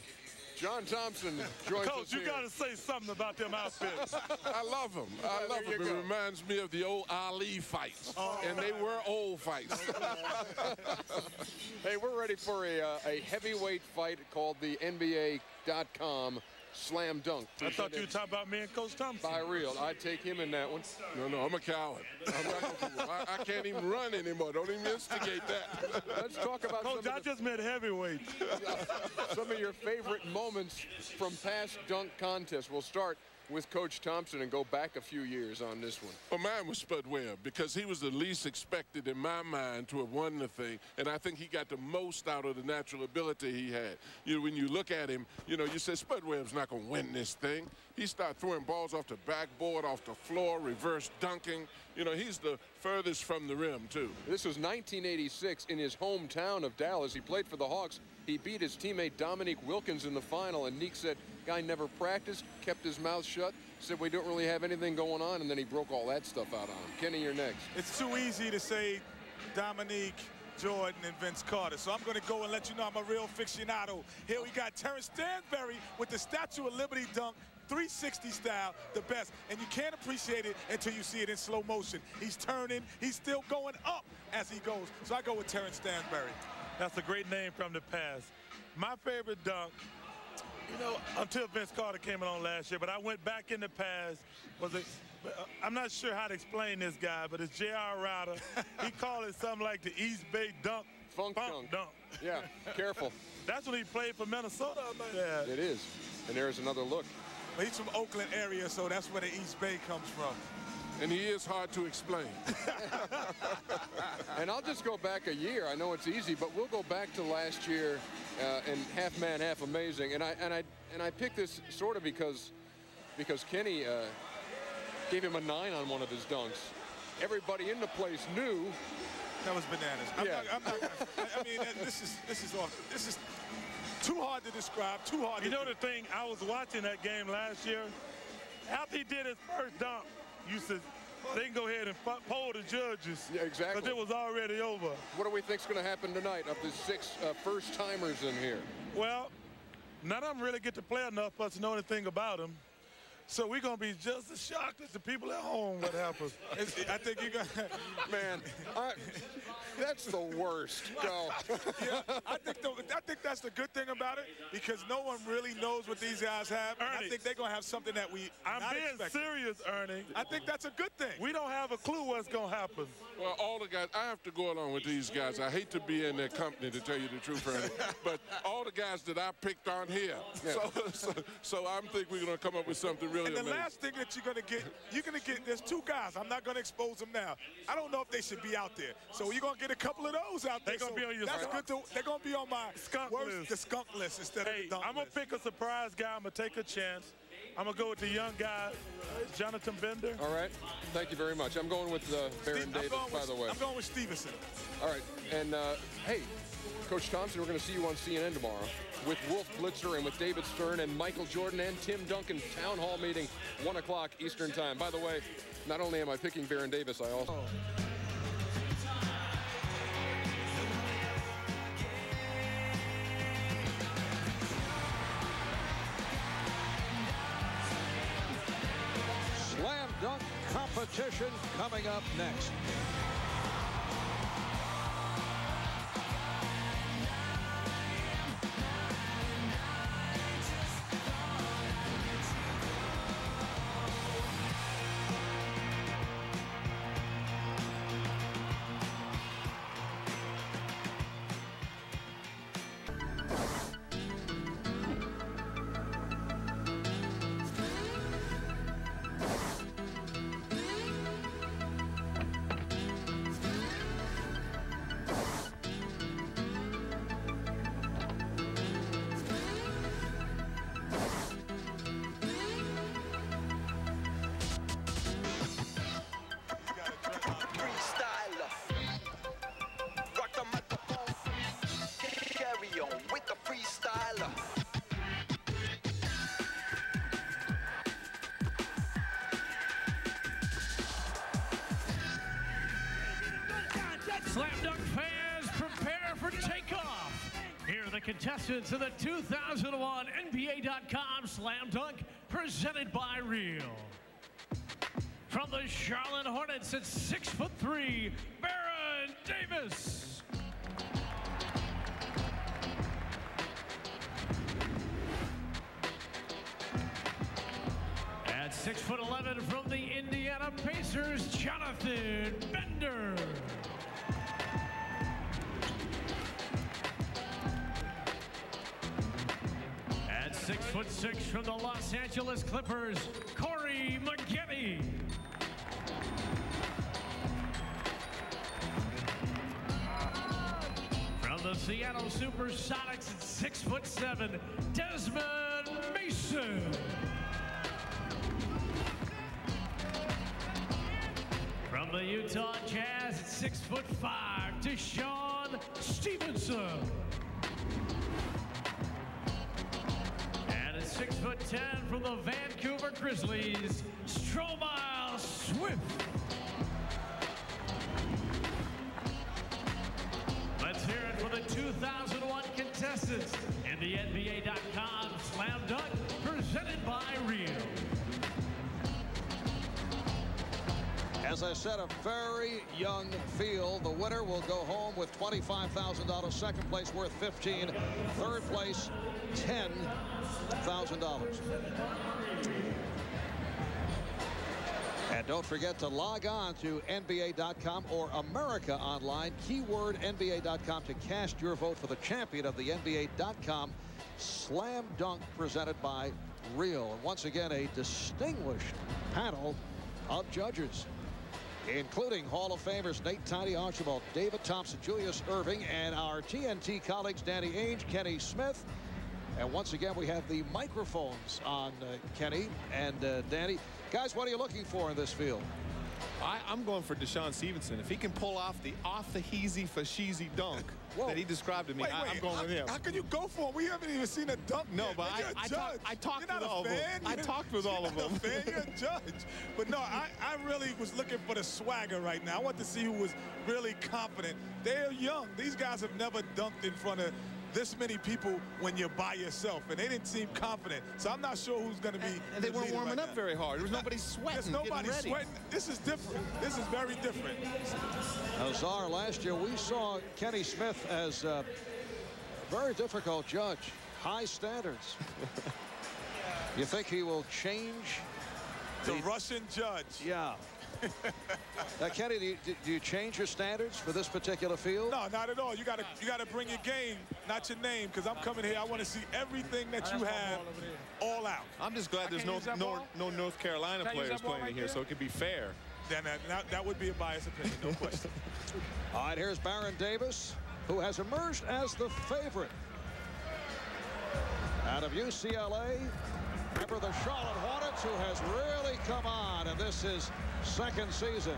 John Thompson joins Coach, us you got to say something about them outfits. I love them. I love them. It go. reminds me of the old Ali fights. Oh. And they were old fights. <laughs> hey, we're ready for a, uh, a heavyweight fight called the NBA.com Slam Dunk. I thought you were talking about me and Coach Thompson. By real. I'd take him in that one. No, no, I'm a coward. I'm not I, I, can't even run anymore. Don't even instigate that. <laughs> Let's talk about Coach, I just met heavyweight. <laughs> some of your favorite moments from past dunk contests. We'll start with Coach Thompson and go back a few years on this one? Well, mine was Spud Webb because he was the least expected in my mind to have won the thing, and I think he got the most out of the natural ability he had. You know, when you look at him, you know, you say Spud Webb's not going to win this thing. He started throwing balls off the backboard, off the floor, reverse dunking. You know, he's the furthest from the rim, too. This was 1986 in his hometown of Dallas. He played for the Hawks. He beat his teammate Dominique Wilkins in the final, and Neek said, guy never practiced, kept his mouth shut, said we don't really have anything going on, and then he broke all that stuff out on him. Kenny, you're next. It's too easy to say Dominique, Jordan, and Vince Carter. So I'm going to go and let you know I'm a real aficionado. Here we got Terrence Stansbury with the Statue of Liberty dunk 360 style, the best. And you can't appreciate it until you see it in slow motion. He's turning, he's still going up as he goes. So I go with Terrence Stansbury. That's a great name from the past. My favorite dunk, you know, until Vince Carter came along last year, but I went back in the past, was it, I'm not sure how to explain this guy, but it's J.R. Rider. <laughs> he called it something like the East Bay dunk. Funk, funk dunk. dunk. Yeah, careful. <laughs> That's when he played for Minnesota. Yeah. It is. And there's another look. But he's from Oakland area, so that's where the East Bay comes from. And he is hard to explain. <laughs> <laughs> and I'll just go back a year. I know it's easy, but we'll go back to last year uh, and half man, half amazing. And I and I and I picked this sort of because because Kenny uh, gave him a nine on one of his dunks. Everybody in the place knew. That was bananas. I'm Yeah. not, I'm not gonna, I mean, this is this is off. This is too hard to describe. Too hard. You to know the thing, I was watching that game last year. After he did his first dunk, you said, they can go ahead and poll the judges. Yeah, exactly. Because it was already over. What do we think's going to happen tonight of the six uh, first-timers in here? Well, none of them really get to play enough for us to know anything about him. So we're going to be just as shocked as the people at home what happens. I think you're going to... Man, <laughs> I, that's the worst. Go. <laughs> yeah, I think the, I think that's the good thing about it because no one really knows what these guys have. And I think they're gonna have something that we I'm not being expecting. serious, Ernie. I think that's a good thing. We don't have a clue what's going to happen. Well, all the guys, I have to go along with these guys. I hate to be in their company, to tell you the truth, Ernie. but all the guys that I picked on here. So, so, so I'm think we're going to come up with something really And the amazing. last thing that you're gonna get, you're gonna get. There's two guys. I'm not gonna expose them now. I don't know if they should be out there. So you're gonna get a couple of those out there. They're gonna So be on your That's skunk- good. To, they're gonna be on my Skunk worst, list. the skunk list instead Hey, of the dunk I'm going to pick a surprise guy. I'm going to take a chance. I'm going to go with the young guy, Jonathan Bender. All right. Thank you very much. I'm going with uh, Baron I'm Davis, by with- the way. I'm going with Stevenson. All right. And, uh, hey, Coach Thompson, we're going to see you on CNN tomorrow with Wolf Blitzer and with David Stern and Michael Jordan and Tim Duncan. Town Hall meeting, 1 o'clock Eastern Time. By the way, not only am I picking Baron Davis, I also... competition coming up next. Are the the 2001 NBA.com Slam Dunk presented by Real. From the Charlotte Hornets at six foot three, Baron Davis. At six foot 11 from the Indiana Pacers, Jonathan from the Los Angeles Clippers, Corey McGinney. From the Seattle Supersonics at six foot seven, Desmond Mason. From the Utah Jazz at six foot five, DeShawn Stevenson. Six foot 10 from the Vancouver Grizzlies, Stromile Swift. Let's hear it for the 2001 contestants in the NBA.com Slam Dunk presented by Real. As I said, a very young field. The winner will go home with $25,000. Second place worth 15. Third place, $10,000. And don't forget to log on to NBA.com or America Online, keyword NBA.com to cast your vote for the champion of the NBA.com Slam Dunk presented by Real. And once again, a distinguished panel of judges including Hall of Famers Nate Tiny Archibald, David Thompson, Julius Erving, and our TNT colleagues Danny Ainge, Kenny Smith. And once again, we have the microphones on uh, Kenny and uh, Danny. Guys, what are you looking for in this field? I, am going for DeShawn Stevenson. If he can pull off the off the heezy fasheezy dunk <laughs> that he described to me, wait, I, am going how, with him. How can you go for him? We haven't even seen a dunk. No, yet. but I, I, talk, I, talked with all of them. I talked with <laughs> all of them. A fan. You're a judge. But no, I, I really was looking for the swagger right now. I want to see who was really confident. They're young. These guys have never dunked in front of this many people when you're by yourself, and they didn't seem confident. So I'm not sure who's going to be. And they weren't warming right up now. very hard. There was nobody sweating. There's nobody ready. sweating. This is different. This is very different. Now, Azar, last year we saw Kenny Smith as a very difficult judge. High standards. <laughs> you think he will change? The Russian judge. Yeah. Now, Kenny, do you, do you change your standards for this particular field? No, not at all. You got to you got to bring your game, not your name, because I'm coming here. I want to see everything that you have all out. I'm just glad there's no, no no North Carolina Can I use players playing right here, there? so it could be fair. Then that, that, that would be a biased opinion, no question. <laughs> All right, here's Baron Davis, who has emerged as the favorite. Out of UCLA, remember the Charlotte Hornets, who has really come on and this is second season.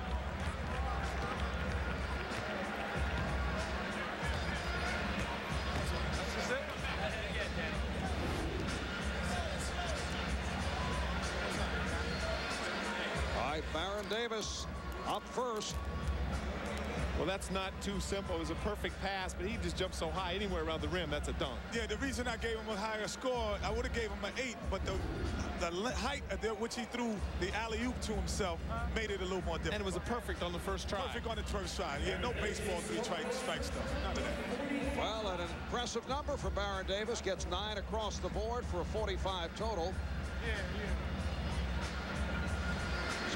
All right, Baron Davis up first. Well, that's not too simple. It was a perfect pass, but he just jumped so high anywhere around the rim. That's a dunk. Yeah, the reason I gave him a higher score, I would have gave him an eight, but the the height at the- which he threw the alley-oop to himself made it a little more difficult. And it was a perfect on the first try. Perfect on the first try. Yeah, no baseball three strike, strike stuff. None of that. Well, an impressive number for Baron Davis. Gets nine across the board for a 45 total. It's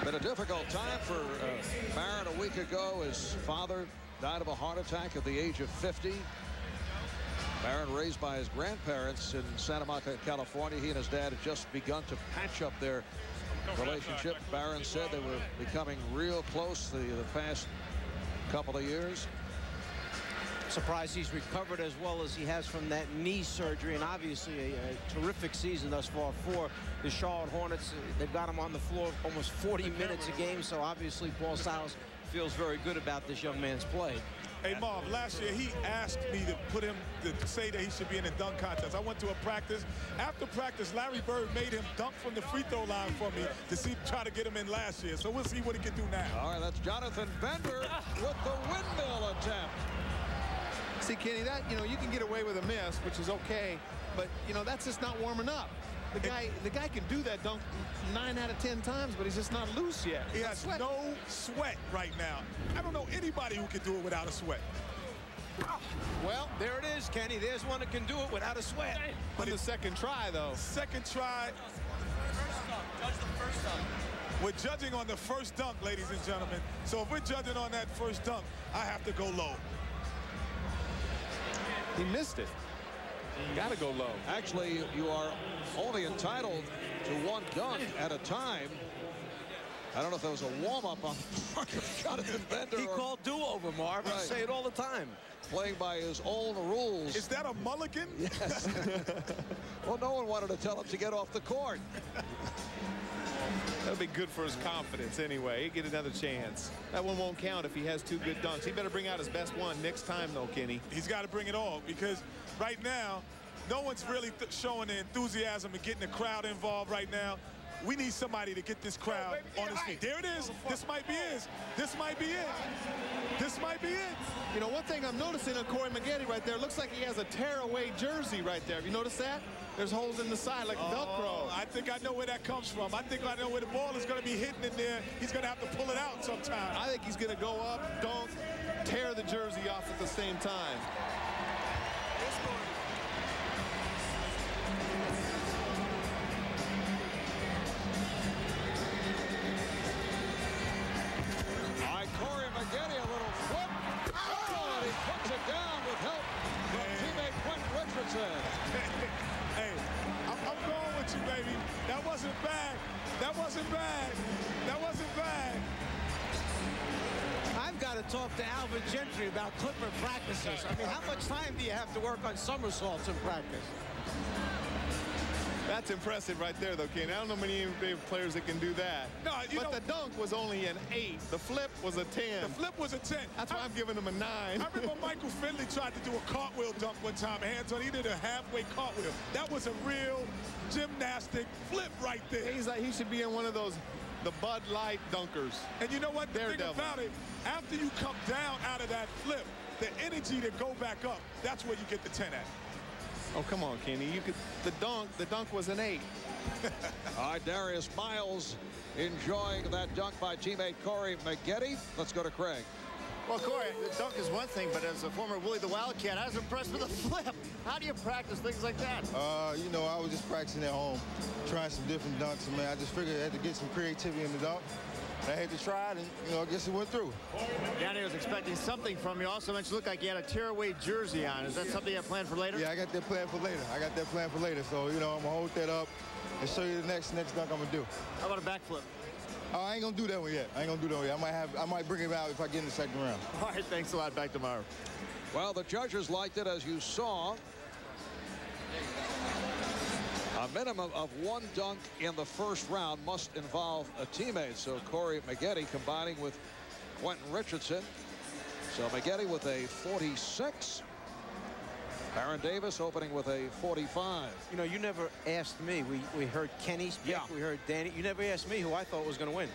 been a difficult time for uh, Baron a week ago. His father died of a heart attack at the age of 50. Baron raised by his grandparents in Santa Monica, California. He and his dad had just begun to patch up their relationship. Baron said they were becoming real close the, the past couple of years. Surprised he's recovered as well as he has from that knee surgery and obviously a, a terrific season thus far for the Charlotte Hornets. They've got him on the floor almost 40 minutes a game, so obviously Paul Silas feels very good about this young man's play. Hey, Marv, last year he asked me to put him to say that he should be in a dunk contest. I went to a practice. After practice, Larry Bird made him dunk from the free throw line for me to see try to get him in last year. So we'll see what he can do now. All right, that's Jonathan Bender with the windmill attempt. See, Kenny, that you know you can get away with a miss, which is okay, but you know that's just not warming up. The guy, the guy can do that dunk nine out of ten times, but he's just not loose yet. He has no sweat right now. I don't know anybody who can do it without a sweat. Well, there it is, Kenny. There's one that can do it without a sweat. But the second try, though. Second try. Judge the first dunk. We're judging on the first dunk, ladies and gentlemen. So if we're judging on that first dunk, I have to go low. He missed it. Got to go low. Actually, you are only entitled to one dunk at a time. I don't know if that was a warm-up on the part of Jonathan Bender. He called do-over, Marv. I Right. say it all the time. Playing by his own rules. Is that a mulligan? Yes. <laughs> well, no one wanted to tell him to get off the court. That'll be good for his confidence anyway. He'll get another chance. That one won't count if he has two good dunks. He better bring out his best one next time, though, Kenny. He's got to bring it all because right now no one's really showing the enthusiasm and getting the crowd involved right now. We need somebody to get this crowd on his feet. There it is. This might be it. This might be it. This might be it. You know, one thing I'm noticing on Corey Maggette right there, looks like he has a tearaway jersey right there. Have you noticed that? There's holes in the side like oh, Velcro. I think I know where that comes from. I think I know where the ball is going to be hitting in there. He's going to have to pull it out sometime. I think he's going to go up, dunk, tear the jersey off at the same time. Talk to Alvin Gentry about Clipper practices. I mean, how much time do you have to work on somersaults in practice? That's impressive right there, though, Ken. I don't know many NBA players that can do that. No, but know, the dunk was only an 8. The flip was a 10. The flip was a 10. That's why I, am giving him a 9. I remember <laughs> Michael Finley tried to do a cartwheel dunk one time, hands on. He did a halfway cartwheel. That was a real gymnastic flip right there. He's like, he should be in one of those the Bud Light dunkers. And you know what? The Daredevil. thing about it, after you come down out of that flip, the energy to go back up, that's where you get the 10 at. Oh, come on, Kenny. You could the dunk, the dunk was an 8. <laughs> All right, Darius Miles enjoying that dunk by teammate Corey Maggette. Let's go to Craig. Well, Corey, the dunk is one thing, but as a former Willie the Wildcat, I was impressed with the flip. How do you practice things like that? Uh, you know, I was just practicing at home, trying some different dunks. I mean, I just figured I had to get some creativity in the dunk. I had to try it, and, you know, I guess it went through. Danny was expecting something from you. Also mentioned looked like you had a tearaway jersey on. Is that something you have planned for later? Yeah, I got that planned for later. I got that planned for later. So, you know, I'm going to hold that up and show you the next next dunk I'm going to do. How about a backflip? Oh, I ain't going to do that one yet. I ain't going to do that one yet. I might, have, I might bring it out if I get in the second round. <laughs> All right, thanks a lot. Back tomorrow. Well, the judges liked it, as you saw. A minimum of one dunk in the first round must involve a teammate. So Corey Maggette combining with Quentin Richardson. So Maggette with a 46. Baron Davis opening with a 45. You know, you never asked me. We, we heard Kenny's pick. Yeah. We heard Danny. You never asked me who I thought was going to win.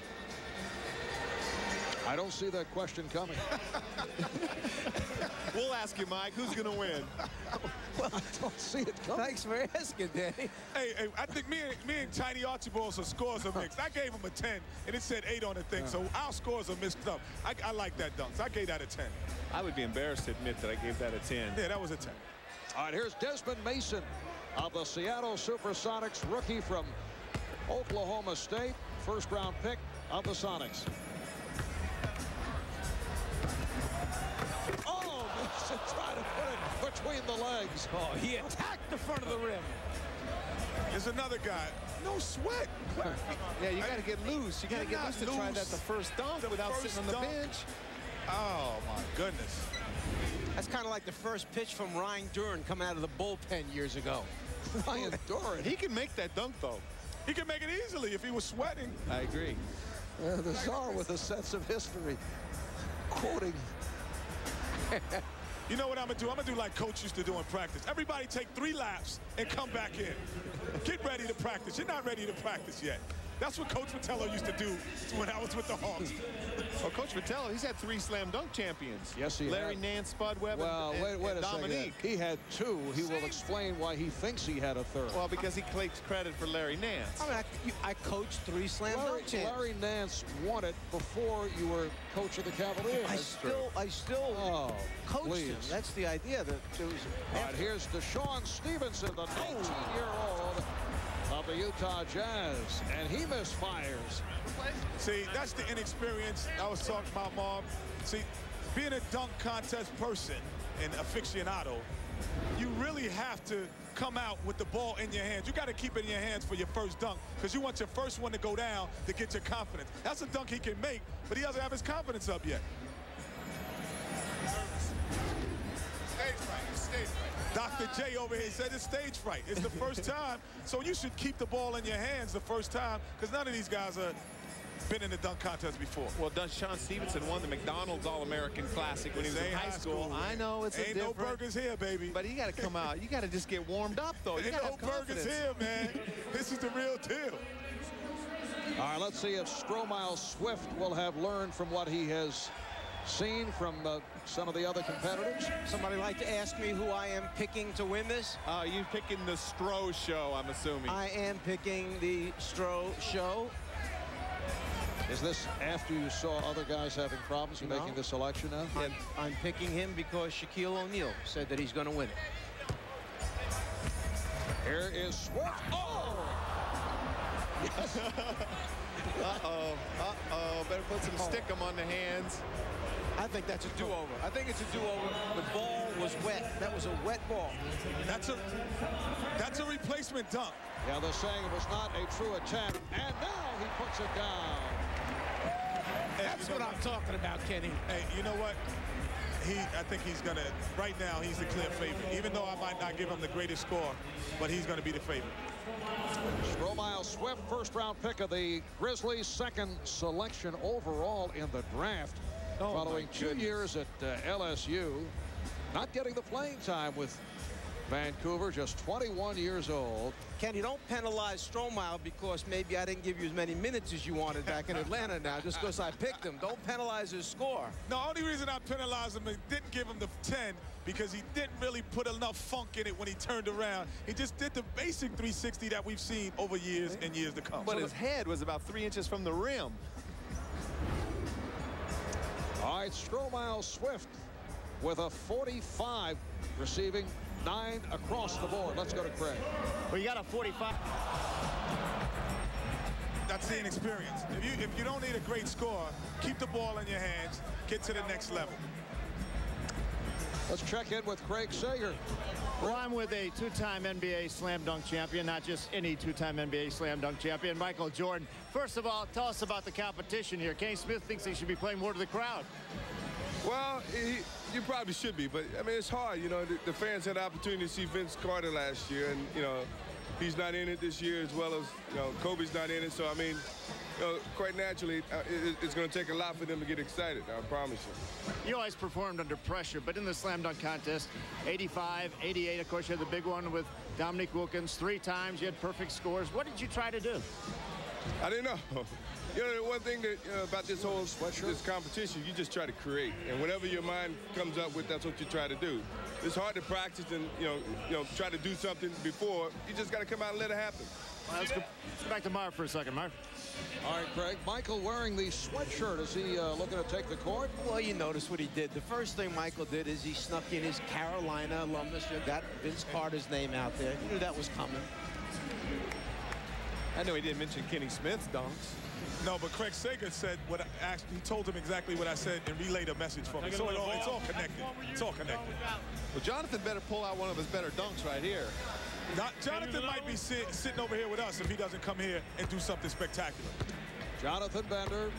I don't see that question coming. <laughs> we'll ask you, Mike. Who's going to win? <laughs> well, I don't see it coming. Thanks for asking, Danny. Hey, hey, I think me and, me and Tiny Archibald, so scores are mixed. I gave him a 10, and it said 8 on the thing, so our scores are mixed up. I, I like that dunk. So I gave that a 10. I would be embarrassed to admit that I gave that a 10. Yeah, that was a 10. All right, here's Desmond Mason of the Seattle Supersonics, rookie from Oklahoma State, first round pick of the Sonics. Oh, Mason <laughs> trying to put it between the legs. Oh, he attacked the front of the rim. There's another guy. No sweat. <laughs> yeah, you got to get loose. You got to get loose to try that the first dunk the without first sitting on the dunk. bench. Oh, my goodness. That's kind of like the first pitch from Ryne Duren coming out of the bullpen years ago. <laughs> Ryne Duren. He can make that dunk, though. He can make it easily if he was sweating. I agree. Uh, the czar with a sense of history. Quoting. you know what I'm going to do? I'm going to do like coach used to do in practice. Everybody take three laps and come back in. Get ready to practice. You're not ready to practice yet. That's what Coach Fratello used to do when I was with the Hawks. Well, Coach Fratello, he's had three slam dunk champions. Yes, he Larry had. Nance, Spud Webb, well, and, wait, wait and a Dominique. Second. He had two. He will explain why he thinks he had a third. Well, because he takes credit for Larry Nance. I mean, I, I coached three slam Larry, dunk champs. Larry Nance won it before you were coach of the Cavaliers. I still, I still oh, coached please. him. That's the idea. That it was. All right, here's DeShawn Stevenson, the 19-year-old of the Utah Jazz, and he misfires. See, that's the inexperience I was talking about, Marv. See, being a dunk contest person and aficionado, you really have to come out with the ball in your hands. You got to keep it in your hands for your first dunk because you want your first one to go down to get your confidence. That's a dunk he can make, but he doesn't have his confidence up yet. Stage fright. Stage fright. Dr. J over here said it's stage fright. It's the first <laughs> time, so you should keep the ball in your hands the first time because none of these guys are been in the dunk contest before. Well, DeShawn Stevenson won the McDonald's All-American Classic when he was in high high school. school. I know it's a Ain't no burgers here, baby. But you got to come out. You got to just get warmed up, though. You Ain't got to no have burgers here, man. this is the real deal. All right, let's see if Stromile Swift will have learned from what he has seen from uh, some of the other competitors. Somebody like to ask me who I am picking to win this? Uh, you picking the Stroh show, I'm assuming. I am picking the Stroh show. Is this after you saw other guys having problems in No. making the selection now? I'm, I'm picking him because Shaquille O'Neal said that he's going to win it. Here is Swift. Oh! Yes. <laughs> Uh-oh. Uh-oh. Better put some stickum on the hands. I think that's a do-over. I think it's a do-over. The ball was wet. That was a wet ball. That's a that's a replacement dunk. Yeah, they're saying it was not a true attempt, and now he puts it down. That's what I'm talking about, Kenny. Hey, you know what? He, I think he's gonna. Right now, he's the clear favorite. Even though I might not give him the greatest score, but he's gonna be the favorite. Stromile Swift, first round pick of the Grizzlies, second selection overall in the draft. Oh, following two years at uh, LSU, not getting the playing time with Vancouver, just 21 years old. Kenny, don't penalize Stromile because maybe I didn't give you as many minutes as you wanted back in Atlanta now, just because I picked him. Don't penalize his score. The only reason I penalized him and didn't give him the 10 because he didn't really put enough funk in it when he turned around. He just did the basic 360 that we've seen over years and years to come. But his head was about three inches from the rim. All right, Stromile Swift with a 45, receiving nine across the board. Let's go to Craig. Well, you got a 45. That's the inexperience. If you if you don't need a great score, keep the ball in your hands, get to the next level. Let's check in with Craig Sager. Well, I'm with a two-time NBA slam dunk champion, not just any two-time NBA slam dunk champion, Michael Jordan. First of all, tell us about the competition here. Kenny Smith thinks he should be playing more to the crowd. Well, he, you probably should be, but I mean, it's hard. You know, the, the fans had the opportunity to see Vince Carter last year, and you know, he's not in it this year as well as you know Kobe's not in it. So I mean, you know, quite naturally, uh, it, it's going to take a lot for them to get excited. I promise you. You always performed under pressure, but in the slam dunk contest, 85, 88, of course, you had the big one with Dominique Wilkins. Three times you had perfect scores. What did you try to do? I didn't know. <laughs> You know, the one thing that you know, about this whole this competition, you just try to create, and whatever your mind comes up with, that's what you try to do. It's hard to practice and you know, you know, try to do something before. You just got to come out and let it happen. Well, let's, go, let's go back to Marv for a second, Marv. All right, Craig. Michael wearing the sweatshirt. Is he uh, looking to take the court? Well, you notice what he did. The first thing Michael did is he snuck in his Carolina alumnus. You got Vince Carter's name out there. He knew that was coming. I know he didn't mention Kenny Smith's dunks. No, but Craig Sager said what I asked. He told him exactly what I said and relayed a message for me. So it all, it's all connected. It's all connected. Well, Jonathan better pull out one of his better dunks right here. Not, Jonathan might be sit, sitting over here with us if he doesn't come here and do something spectacular. Jonathan Bender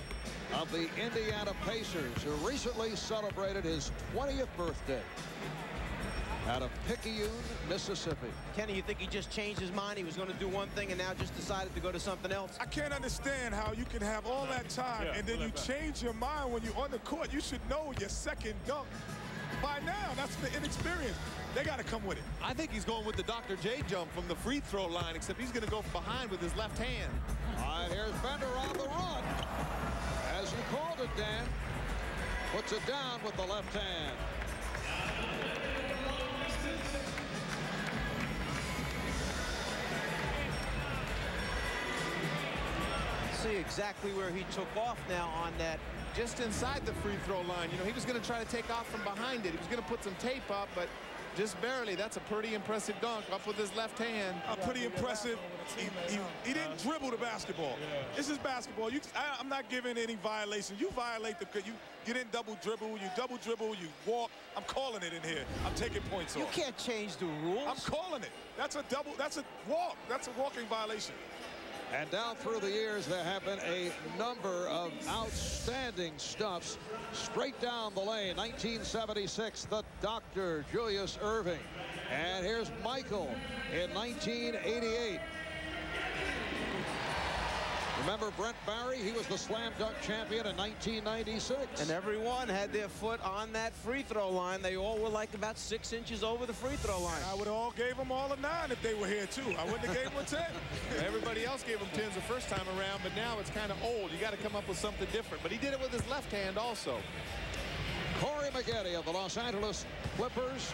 of the Indiana Pacers, who recently celebrated his 20th birthday out of Picayune, Mississippi. Kenny, you think he just changed his mind? He was going to do one thing and now just decided to go to something else? I can't understand how you can have all that time Yeah, and then you let change your mind when you're on the court. You should know your second dunk by now. That's the inexperience. They got to come with it. I think he's going with the Dr. J jump from the free throw line, except he's going to go from behind with his left hand. All right, here's Bender on the run. As you called it, Dan, puts it down with the left hand. See exactly where he took off now on that. Just inside the free throw line. You know, he was going to try to take off from behind it. He was going to put some tape up, but just barely. That's a pretty impressive dunk up with his left hand. A pretty impressive. He, he, he didn't dribble the basketball. This is basketball. You, I, I'm not giving any violations. You violate the you you didn't double dribble. You double dribble. You walk. I'm calling it in here. I'm taking points You off. You can't change the rules. I'm calling it. That's a double. That's a walk. That's a walking violation. And down through the years, there have been a number of outstanding stuffs straight down the lane. 1976, the Dr. Julius Erving. And here's Michael in 1988. Remember Brent Barry? He was the slam dunk champion in 1996. And everyone had their foot on that free throw line. They all were like about six inches over the free throw line. I would have all gave them all a nine if they were here, too. I wouldn't have gave them a 10. <laughs> Everybody else gave him 10s the first time around, but now it's kind of old. You got to come up with something different. But he did it with his left hand also. Corey Maggette of the Los Angeles Clippers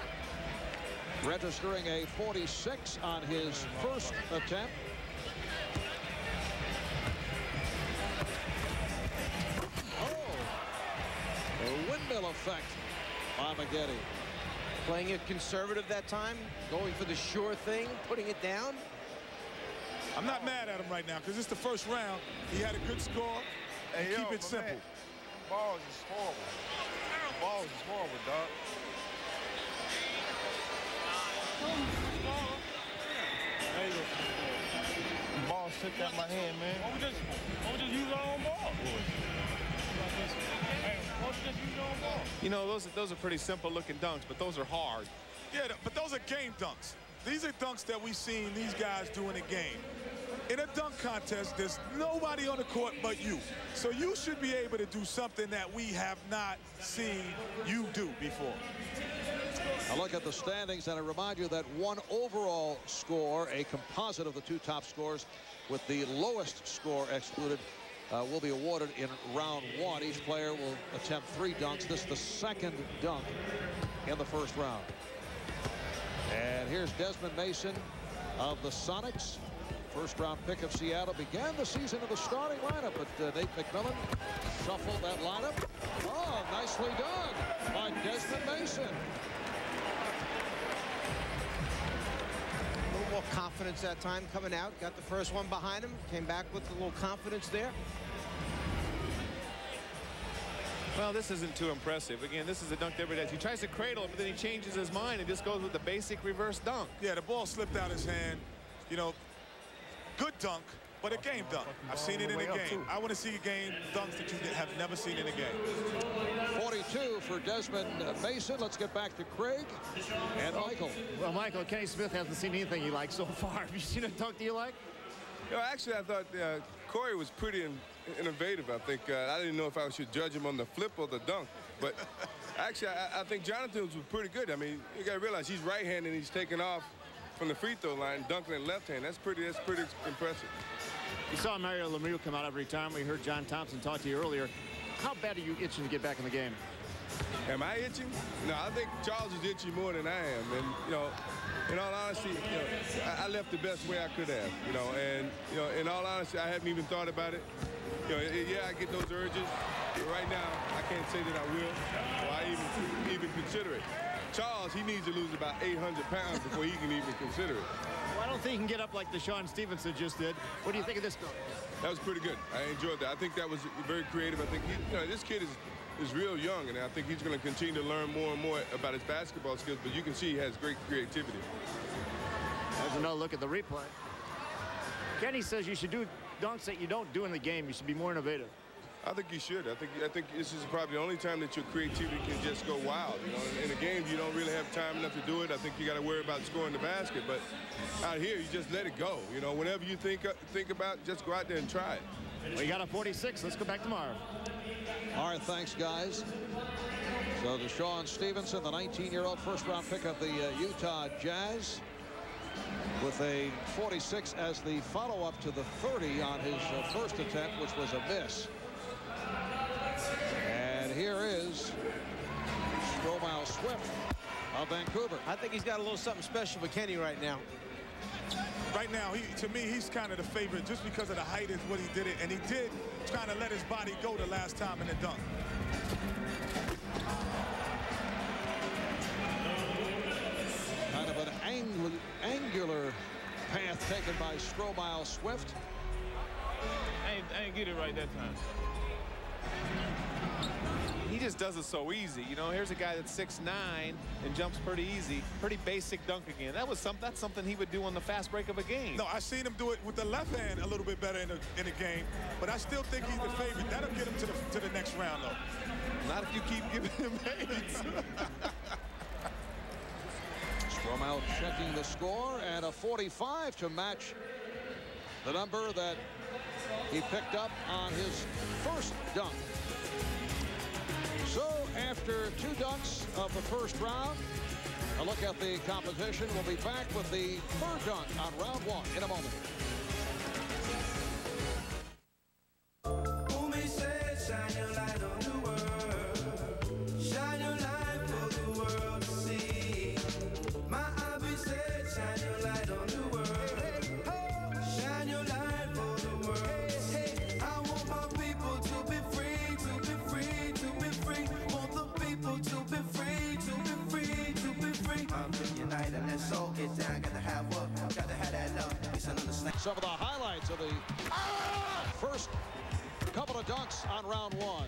registering a 46 on his first attempt. Windmill effect by Maggette. Playing it conservative that time, going for the sure thing, putting it down. I'm not mad at him right now because it's the first round. He had a good score. And Hey, keep yo, it simple. man, Balls is horrible. Balls is horrible, dog. There you go. Ball slipped out my hand, man. Why we just, why we just use our own ball? Hey, why don't you just use your own ball? You know, those, those are pretty simple looking dunks, but those are hard. Yeah, but those are game dunks. These are dunks that we've seen these guys do in a game. In a dunk contest, there's nobody on the court but you. So you should be able to do something that we have not seen you do before. I look at the standings and I remind you that one overall score, a composite of the two top scores with the lowest score excluded, uh, will be awarded in round one. Each player will attempt three dunks. This is the second dunk in the first round. And here's Desmond Mason of the Sonics. First round pick of Seattle began the season in the starting lineup, but uh, Nate McMillan shuffled that lineup. Oh, nicely done by Desmond Mason. A little more confidence that time coming out. Got the first one behind him. Came back with a little confidence there. Well, this isn't too impressive. Again, this is a dunk every day. He tries to cradle it, but then he changes his mind and just goes with the basic reverse dunk. Yeah, the ball slipped out his hand. You know, good dunk, but a game dunk. I've seen it in a game. I want to see a game dunks that you have never seen in a game. 42 for Desmond Mason. Let's get back to Craig and Michael. Well, Michael, Kenny Smith hasn't seen anything he likes so far. <laughs> Have you seen a dunk that you like? You know, actually, I thought uh, Corey was pretty in, innovative. I think uh, I didn't know if I should judge him on the flip or the dunk, but actually, I, I think Jonathan was pretty good. I mean, you got to realize he's right-handed and he's taking off from the free throw line, dunking it left hand. That's pretty. That's pretty impressive. You saw Mario Lemieux come out every time. We heard John Thompson talk to you earlier. How bad are you itching to get back in the game? Am I itching? No, I think Charles is itching more than I am. And, you know, in all honesty, you know, I, I left the best way I could have, you know, and, you know, in all honesty, I haven't even thought about it. You know, yeah, I get those urges. But right now, I can't say that I will or I even, even consider it. Charles, he needs to lose about 800 pounds before he can even consider it. Well, I don't think he can get up like DeShawn Stevenson just did. What do you think of this? That was pretty good. I enjoyed that. I think that was very creative. I think he, you know, this kid is is real young, and I think he's going to continue to learn more and more about his basketball skills. But you can see he has great creativity. There's another look at the replay. Kenny says you should do dunks that you don't do in the game. You should be more innovative. I think you should. I think I think this is probably the only time that your creativity can just go wild. You know, in, in a game you don't really have time enough to do it. I think you got to worry about scoring the basket. But out here, you just let it go. You know, whenever you think think about, just go out there and try it. We got a 46. Let's go back tomorrow. All right, thanks, guys. So DeShawn Stevenson, the 19-year-old first-round pick of the uh, Utah Jazz, with a 46 as the follow-up to the 30 on his uh, first attempt, which was a miss. And here is Stromile Swift of Vancouver. I think he's got a little something special for Kenny right now. Right now, he, to me, he's kind of the favorite just because of the height is what he did it. And he did kind of let his body go the last time in the dunk. Kind of an angl angular path taken by Stromile Swift. I ain't, I ain't get it right that time. He just does it so easy. You know, here's a guy that's 6'9 and jumps pretty easy. Pretty basic dunk again. That was some that's something he would do on the fast break of a game. No, I seen him do it with the left hand a little bit better in the in the game, but I still think he's the favorite. That'll get him to the to the next round though. Not if you keep giving him <laughs> aids. <laughs> Stromile checking the score and a 45 to match the number that he picked up on his first dunk. So after two dunks of the first round, a look at the competition. We'll be back with the third dunk on round one in a moment. Some of of the first couple of dunks on round one.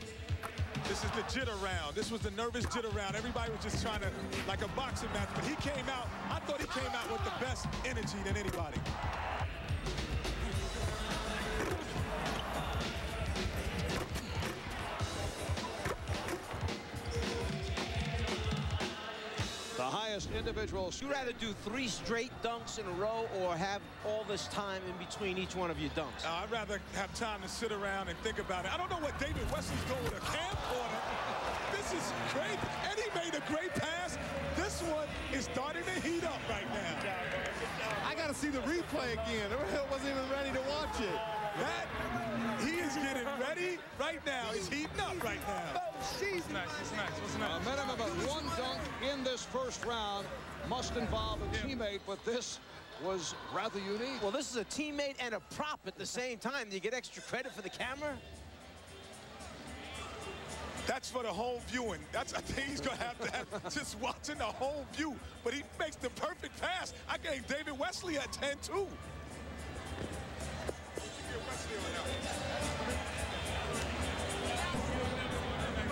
This is the jitter round. This was the nervous jitter round. Everybody was just trying to, like a boxing match, but he came out, I thought he came out with the best energy than anybody. Highest individual. Would rather do three straight dunks in a row or have all this time in between each one of your dunks? Uh, I'd rather have time to sit around and think about it. I don't know what David Wesley's doing with a camcorder. <laughs> This is great. And he made a great pass. This one is starting to heat up right now. I got to see the replay again. <laughs> I wasn't even ready to watch it. That, he is getting ready right now. He's heating up right now. It's nice, it's nice, it's nice. A minimum of one dunk in this first round must involve a teammate, but this was rather unique. Well, this is a teammate and a prop at the same time. Do you get extra credit for the camera? That's for the home viewing. That's I think he's gonna have to have <laughs> just watching the home view. But he makes the perfect pass. I gave David Wesley at 10 too.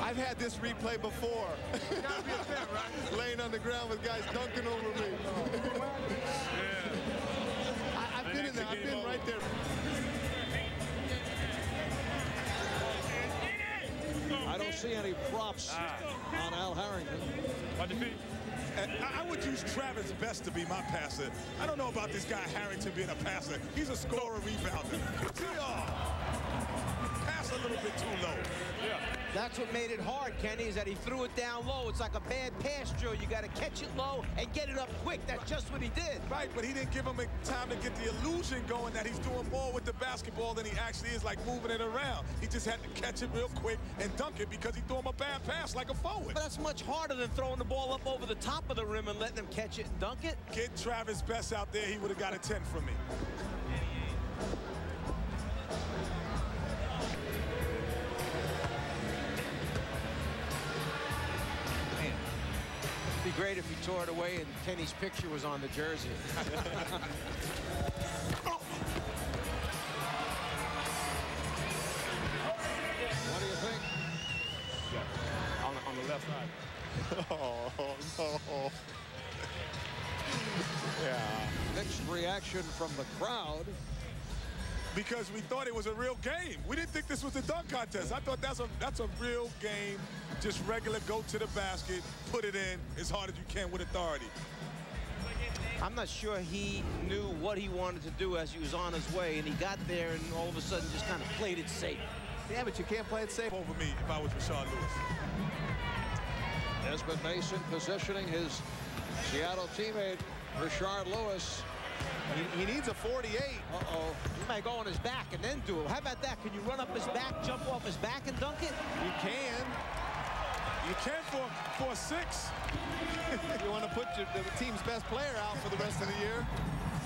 I've had this replay before. <laughs> Laying on the ground with guys dunking over me. I, have been in there. I've been right there. I don't see any props on Al Harrington. And I I would use Travis Best to be my passer. I don't know about this guy Harrington being a passer. He's a scorer rebounder. Pass a little bit too low. That's what made it hard, Kenny, is that he threw it down low. It's like a bad pass drill. You got to catch it low and get it up quick. That's just what he did. Right, but he didn't give him a time to get the illusion going that he's doing more with the basketball than he actually is, like moving it around. He just had to catch it real quick and dunk it because he threw him a bad pass like a forward. But that's much harder than throwing the ball up over the top of the rim and letting him catch it and dunk it. Get Travis Best out there, he would have got a 10 from me. Be great if he tore it away and Kenny's picture was on the jersey. What do you think? On, on the left side. <laughs> oh, no. Yeah. Mixed reaction from the crowd. Because we thought it was a real game. We didn't think this was a dunk contest. I thought that's a that's a real game. Just regular, go to the basket, put it in as hard as you can with authority. I'm not sure he knew what he wanted to do as he was on his way, and he got there and all of a sudden just kind of played it safe. Yeah, but you can't play it safe. Over me if I was Rashard Lewis. Desmond Mason positioning his Seattle teammate, Rashard Lewis. He, he needs a 48. Uh-oh. He might go on his back and then do it. How about that? Can you run up his back, jump off his back and dunk it? You can. You can for, for six. <laughs> you want to put your, the team's best player out for the rest of the year?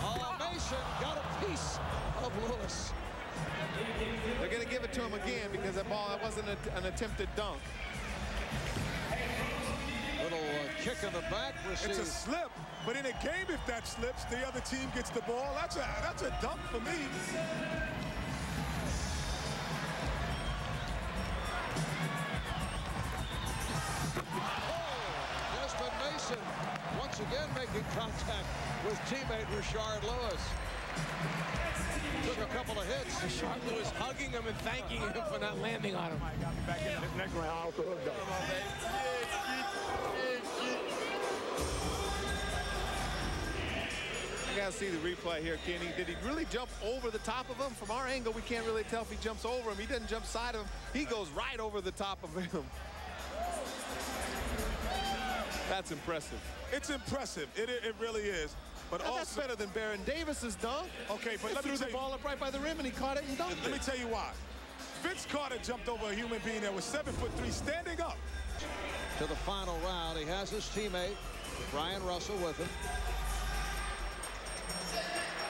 Oh, Mason got a piece of Lewis. They're going to give it to him again because that ball that wasn't a, an attempted dunk. Little kick in the back. It's a slip, but in a game, if that slips, the other team gets the ball. That's a that's a dunk for me. Oh, Desmond Mason once again making contact with teammate Rashard Lewis. Took a couple of hits. Rashard Lewis hugging him and thanking him for not landing on him. Back in this next round, got to see the replay here, Kenny. Did he really jump over the top of him? From our angle, we can't really tell if he jumps over him. He doesn't jump side of him. He goes right over the top of him. That's impressive. It's impressive. It, it, it really is. But Now, also, that's better than Baron Davis's dunk. Okay, but He let me threw tell the you- ball up right by the rim and he caught it and dunked Let me tell you why. Vince Carter jumped over a human being that was seven foot three, standing up. To the final round, he has his teammate, Bryon Russell, with him.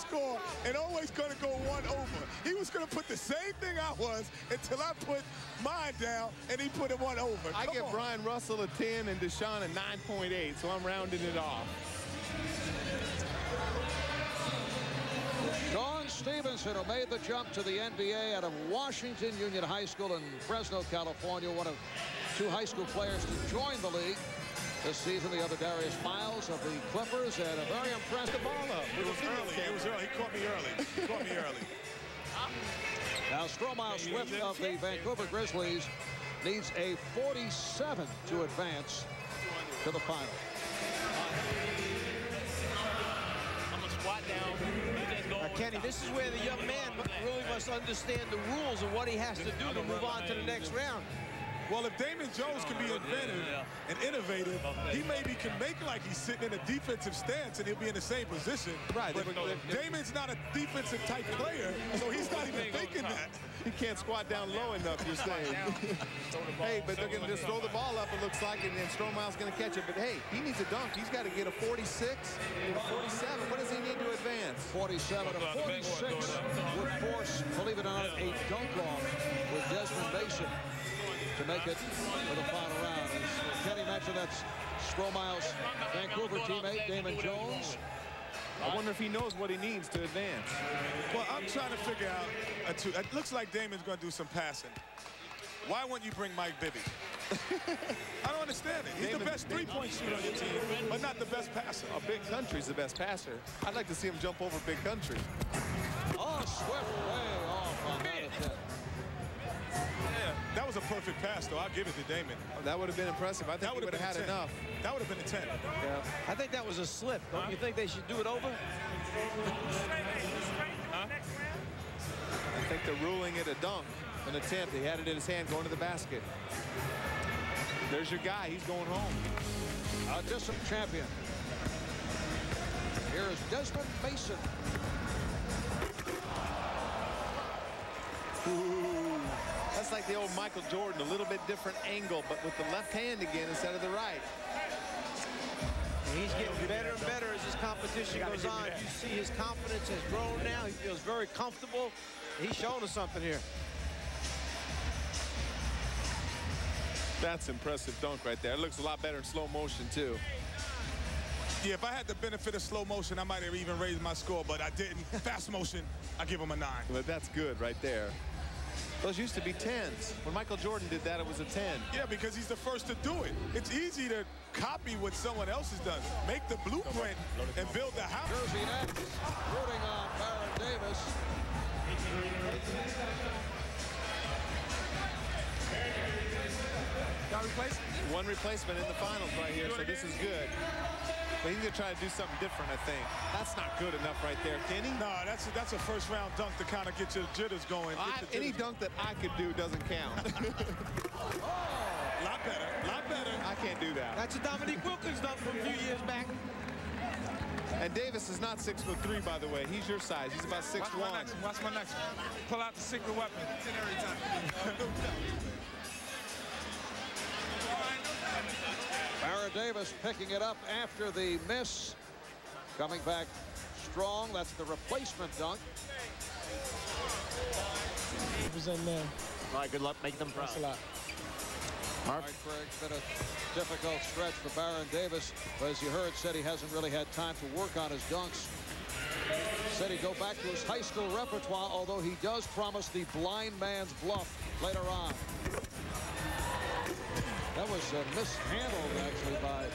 score and always going to go one over. He was going to put the same thing I was until I put mine down and he put it one over. I Come give on. Bryon Russell a 10 and DeShawn a 9.8, so I'm rounding it off. Sean Stevenson, who made the jump to the NBA out of Washington Union High School in Fresno, California, one of two high school players to join the league this season. The other Darius Miles of the Clippers, and a very impressive ball up. It was early. It was early. He caught me early. He caught me early. <laughs> Now, Stromile Swift of the Vancouver Grizzlies needs a 47 to advance to the final. I'm gonna squat down. You just go Now, Kenny, this is where the young man really must understand the rules of what he has to do to move on to the next round. Well, if Damon Jones can be inventive and innovative, he maybe can make like he's sitting in a defensive stance and he'll be in the same position. Right, But they- they- Damon's not a defensive type player, so he's not even thinking that. He can't squat down low enough, you're <laughs> saying. <laughs> hey, but they're going to just throw the ball up, it looks like, and then Stromile's going to catch it. But hey, he needs a dunk. He's got to get a 46 and a 47. What does he need to advance? 47 to 46 would force, believe it or not, a dunk off with Desmond Mason to make it to the final round. As Kenny mentioned, that's Stromile's Vancouver teammate, Damon Jones. I wonder if he knows what he needs to advance. Well, I'm trying to figure out a two. It looks like Damon's going to do some passing. Why wouldn't you bring Mike Bibby? <laughs> I don't understand it. He's Damon- the best three-point shooter on your team, but not the best passer. A big country's the best passer. I'd like to see him jump over big country. Perfect pass, though. I'll give it to Damon. That would have been impressive. I think That would would have have had 10. enough. That would have been a 10. Yeah. I think that was a slip. Don't you think they should do it over? I think they're ruling it a dunk, an attempt. He had it in his hand going to the basket. There's your guy. He's going home. A distant champion. Here's Desmond Mason. Ooh. That's like the old Michael Jordan, a little bit different angle, but with the left hand again instead of the right. And he's getting better and better as this competition goes on. You see his confidence has grown now. He feels very comfortable. He's showing us something here. That's impressive dunk right there. It looks a lot better in slow motion, too. Yeah, if I had the benefit of slow motion, I might have even raised my score, but I didn't. <laughs> Fast motion, I give him a nine. But that's good right there. Those used to be 10s. When Michael Jordan did that, it was a 10. Yeah, because he's the first to do it. It's easy to copy what someone else has done. Make the blueprint and build the house. Jersey Nets rooting on Baron Davis. Got replaced? One replacement in the finals right here, so this is good. But he's going to try to do something different, I think. That's not good enough right there, Kenny. No, that's a, that's a first round dunk to kind of get your jitters going. Get I, the any dunk that I could do doesn't count. <laughs> Oh, lot better, lot better. I can't do that. That's a Dominique Wilkins dunk from a few years back. And Davis is not six foot three, by the way. He's your size. He's about six Watch my next. Watch my next one. Pull out the secret weapon. <laughs> Baron Davis picking it up after the miss. Coming back strong. That's the replacement dunk. Represent man. All right, good luck. Make them proud. Thanks a lot. All right, Craig, it's been a difficult stretch for Baron Davis. But as you heard, said he hasn't really had time to work on his dunks. Said he'd go back to his high school repertoire, although he does promise the blind man's bluff later on. That was uh, mishandled, actually, by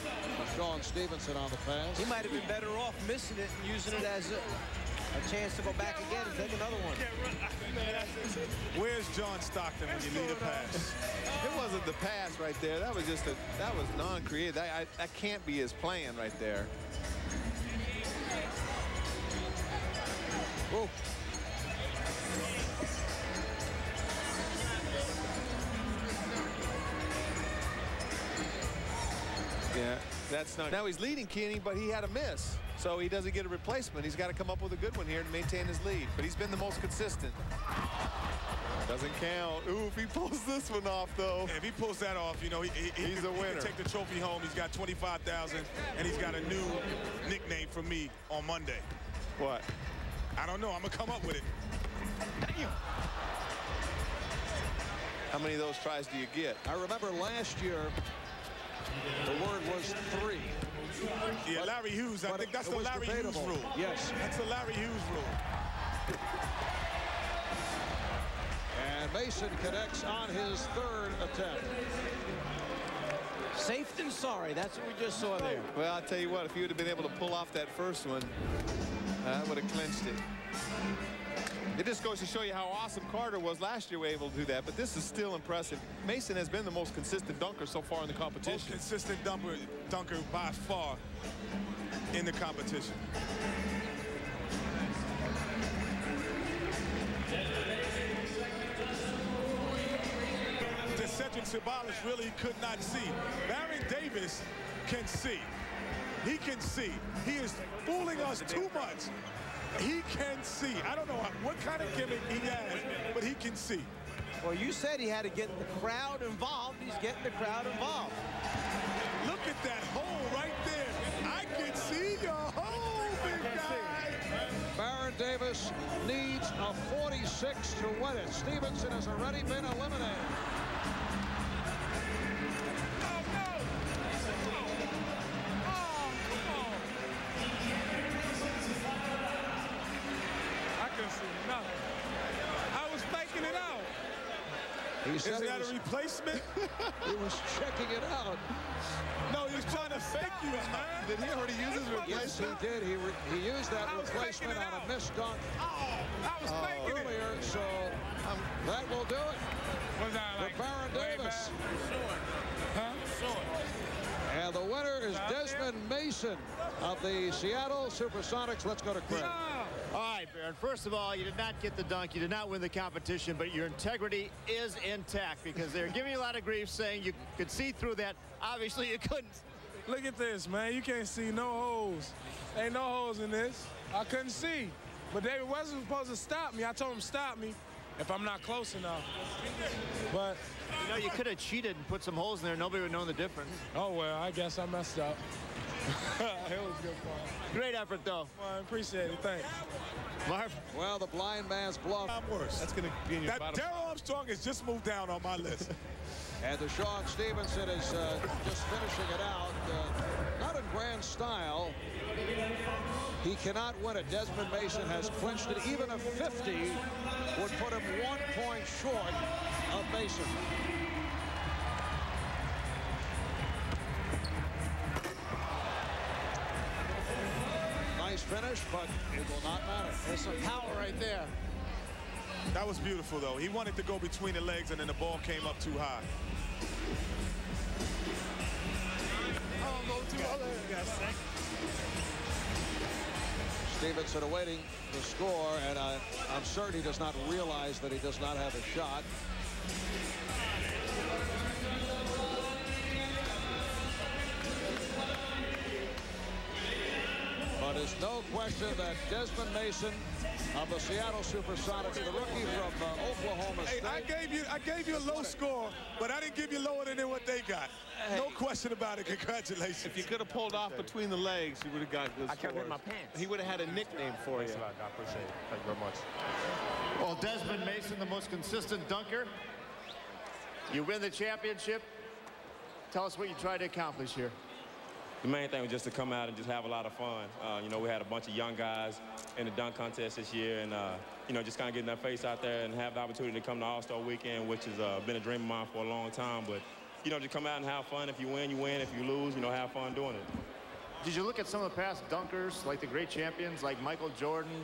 Sean Stevenson on the pass. He might have been better off missing it and using it as a, a chance to go back again and take another one. Where's John Stockton when you need a pass? It wasn't the pass right there. That was just a that was non-creative. That, I, that can't be his plan right there. Oh. Yeah, that's not. Now he's leading Kenny, but he had a miss. So he doesn't get a replacement. He's got to come up with a good one here to maintain his lead. But he's been the most consistent. Doesn't count. Ooh, if he pulls this one off, though. If he pulls that off, you know, he, he, he's he, a winner. He take the trophy home. He's got 25,000, and he's got a new nickname for me on Monday. What? I don't know. I'm going to come up with it. Damn. How many of those tries do you get? I remember last year, the word was three. Yeah, But- Larry Hughes. I think that's the was Larry Hughes rule. Yes. That's the Larry Hughes rule. And Mason connects on his third attempt. Safe than sorry. That's what we just saw there. Well, I'll tell you what, if he would have been able to pull off that first one, that would have clinched it. It just goes to show you how awesome Carter was last year, we were able to do that. But this is still impressive. Mason has been the most consistent dunker so far in the competition. Most consistent dunker, dunker by far in the competition. that Cedric Ceballos really could not see. Baron Davis can see. He can see. He is fooling us too much. He can see. I don't know what kind of gimmick he has, but he can see. Well, you said he had to get the crowd involved. He's getting the crowd involved. Look at that hole right there. I can see your hole, big guy. Baron Davis needs a 46 to win it. Stevenson has already been eliminated. He Is said he that was, a replacement? <laughs> he was checking it out. no, he was trying to fake you, man. Did he already use his replacement? Yes, he did. He, re he used that I was faking replacement on a missed dunk I was faking it. earlier, so um, that will do it Was I for like Baron Davis. Huh? And the winner is Desmond Mason of the Seattle Supersonics. Let's go to Craig. All right, Baron. First of all, you did not get the dunk. You did not win the competition, but your integrity is intact because they're giving you a lot of grief saying you could see through that. Obviously, you couldn't. Look at this, man. You can't see no holes. Ain't no holes in this. I couldn't see. But David wasn't supposed to stop me. I told him stop me if I'm not close enough. But, You know, you could have cheated and put some holes in there. Nobody would know the difference. oh, well, I guess I messed up. It was good fun. Great effort, though. I appreciate it. Thanks. Marv. Well, the blind man's bluff. I'm worse. That's going to be in your That bottom. Darrell Armstrong has just moved down on my list. <laughs> And the DeShawn Stevenson is uh, just finishing it out. Uh, not in grand style. He cannot win it. Desmond Mason has clinched it. Even a 50 would put him one point short of Mason. Finish, but it will not matter. There's some power right there. That was beautiful, though. He wanted to go between the legs, and then the ball came up too high. Stevenson awaiting the score, and I, I'm certain he does not realize that he does not have a shot. But there's no question that Desmond Mason of the Seattle Supersonics, the rookie from uh, Oklahoma Hey, I gave you I gave you a low score, but I didn't give you lower than what they got. No question about it. Congratulations. If you could have pulled off between the legs, you would have got good I kept hitting scores. my pants. He would have had a nickname for you. Thanks a lot. I appreciate it. Thank you very much. Well, Desmond Mason, the most consistent dunker. You win the championship. Tell us what you tried to accomplish here. The main thing was just to come out and just have a lot of fun. Uh, you know, we had a bunch of young guys in the dunk contest this year, and uh, you know, just kind of getting their face out there and have the opportunity to come to All-Star Weekend, which has uh, been a dream of mine for a long time. But you know, just come out and have fun. If you win, you win. If you lose, you know, have fun doing it. Did you look at some of the past dunkers, like the great champions, like Michael Jordan,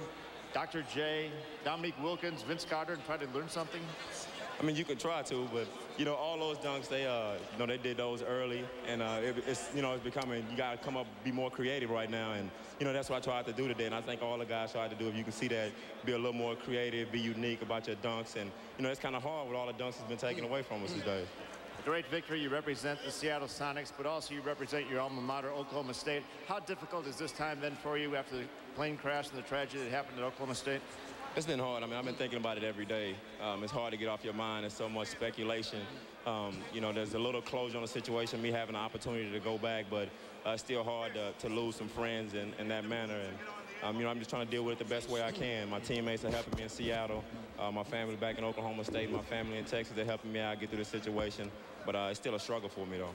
Dr. J, Dominique Wilkins, Vince Carter, and try to learn something? I mean, you could try to, but you know, all those dunks, they, uh, you know, they did those early, and uh, it, it's, you know, it's becoming. You got to come up, be more creative right now, and you know, that's what I tried to do today, and I think all the guys tried to do. If you can see that, be a little more creative, be unique about your dunks, and you know, it's kind of hard with all the dunks that's been taken away from us today. Great victory. You represent the Seattle Sonics, but also you represent your alma mater, Oklahoma State. How difficult is this time then for you after the plane crash and the tragedy that happened at Oklahoma State? It's been hard. I mean, I've been thinking about it every day. Um, it's hard to get off your mind. There's so much speculation. Um, you know, there's a little closure on the situation, me having an opportunity to go back, but uh, it's still hard to, to lose some friends in, in that manner. And, um, you know, I'm just trying to deal with it the best way I can. My teammates are helping me in Seattle. Uh, my family back in Oklahoma State, my family in Texas, they're helping me out get through the situation. But uh, it's still a struggle for me, though.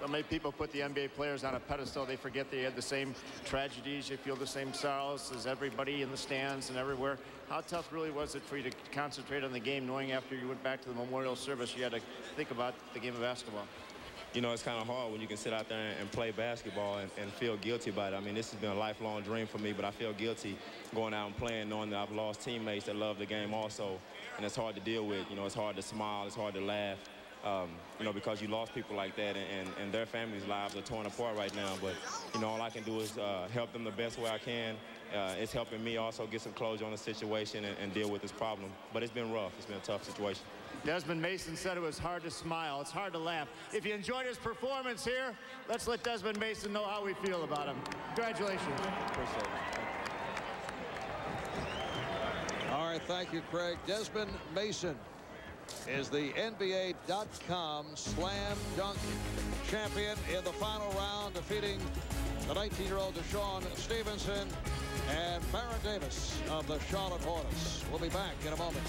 So many people put the NBA players on a pedestal. They forget they had the same tragedies. They feel the same sorrows as everybody in the stands and everywhere. How tough really was it for you to concentrate on the game, knowing after you went back to the memorial service, you had to think about the game of basketball? You know, it's kind of hard when you can sit out there and play basketball and, and feel guilty about it. I mean, this has been a lifelong dream for me, but I feel guilty going out and playing, knowing that I've lost teammates that love the game also. And it's hard to deal with. You know, it's hard to smile. It's hard to laugh um, you know, because you lost people like that and, and, and, their families' lives are torn apart right now. But, you know, all I can do is uh, help them the best way I can. Uh, it's helping me also get some closure on the situation and, and, deal with this problem. But it's been rough. It's been a tough situation. Desmond Mason said it was hard to smile. It's hard to laugh. If you enjoyed his performance here, let's let Desmond Mason know how we feel about him. Congratulations. Appreciate it. All right, thank you, Craig. Desmond Mason is the NBA.com slam dunk champion in the final round, defeating the 19-year-old DeShawn Stevenson and Baron Davis of the Charlotte Hornets. We'll be back in a moment.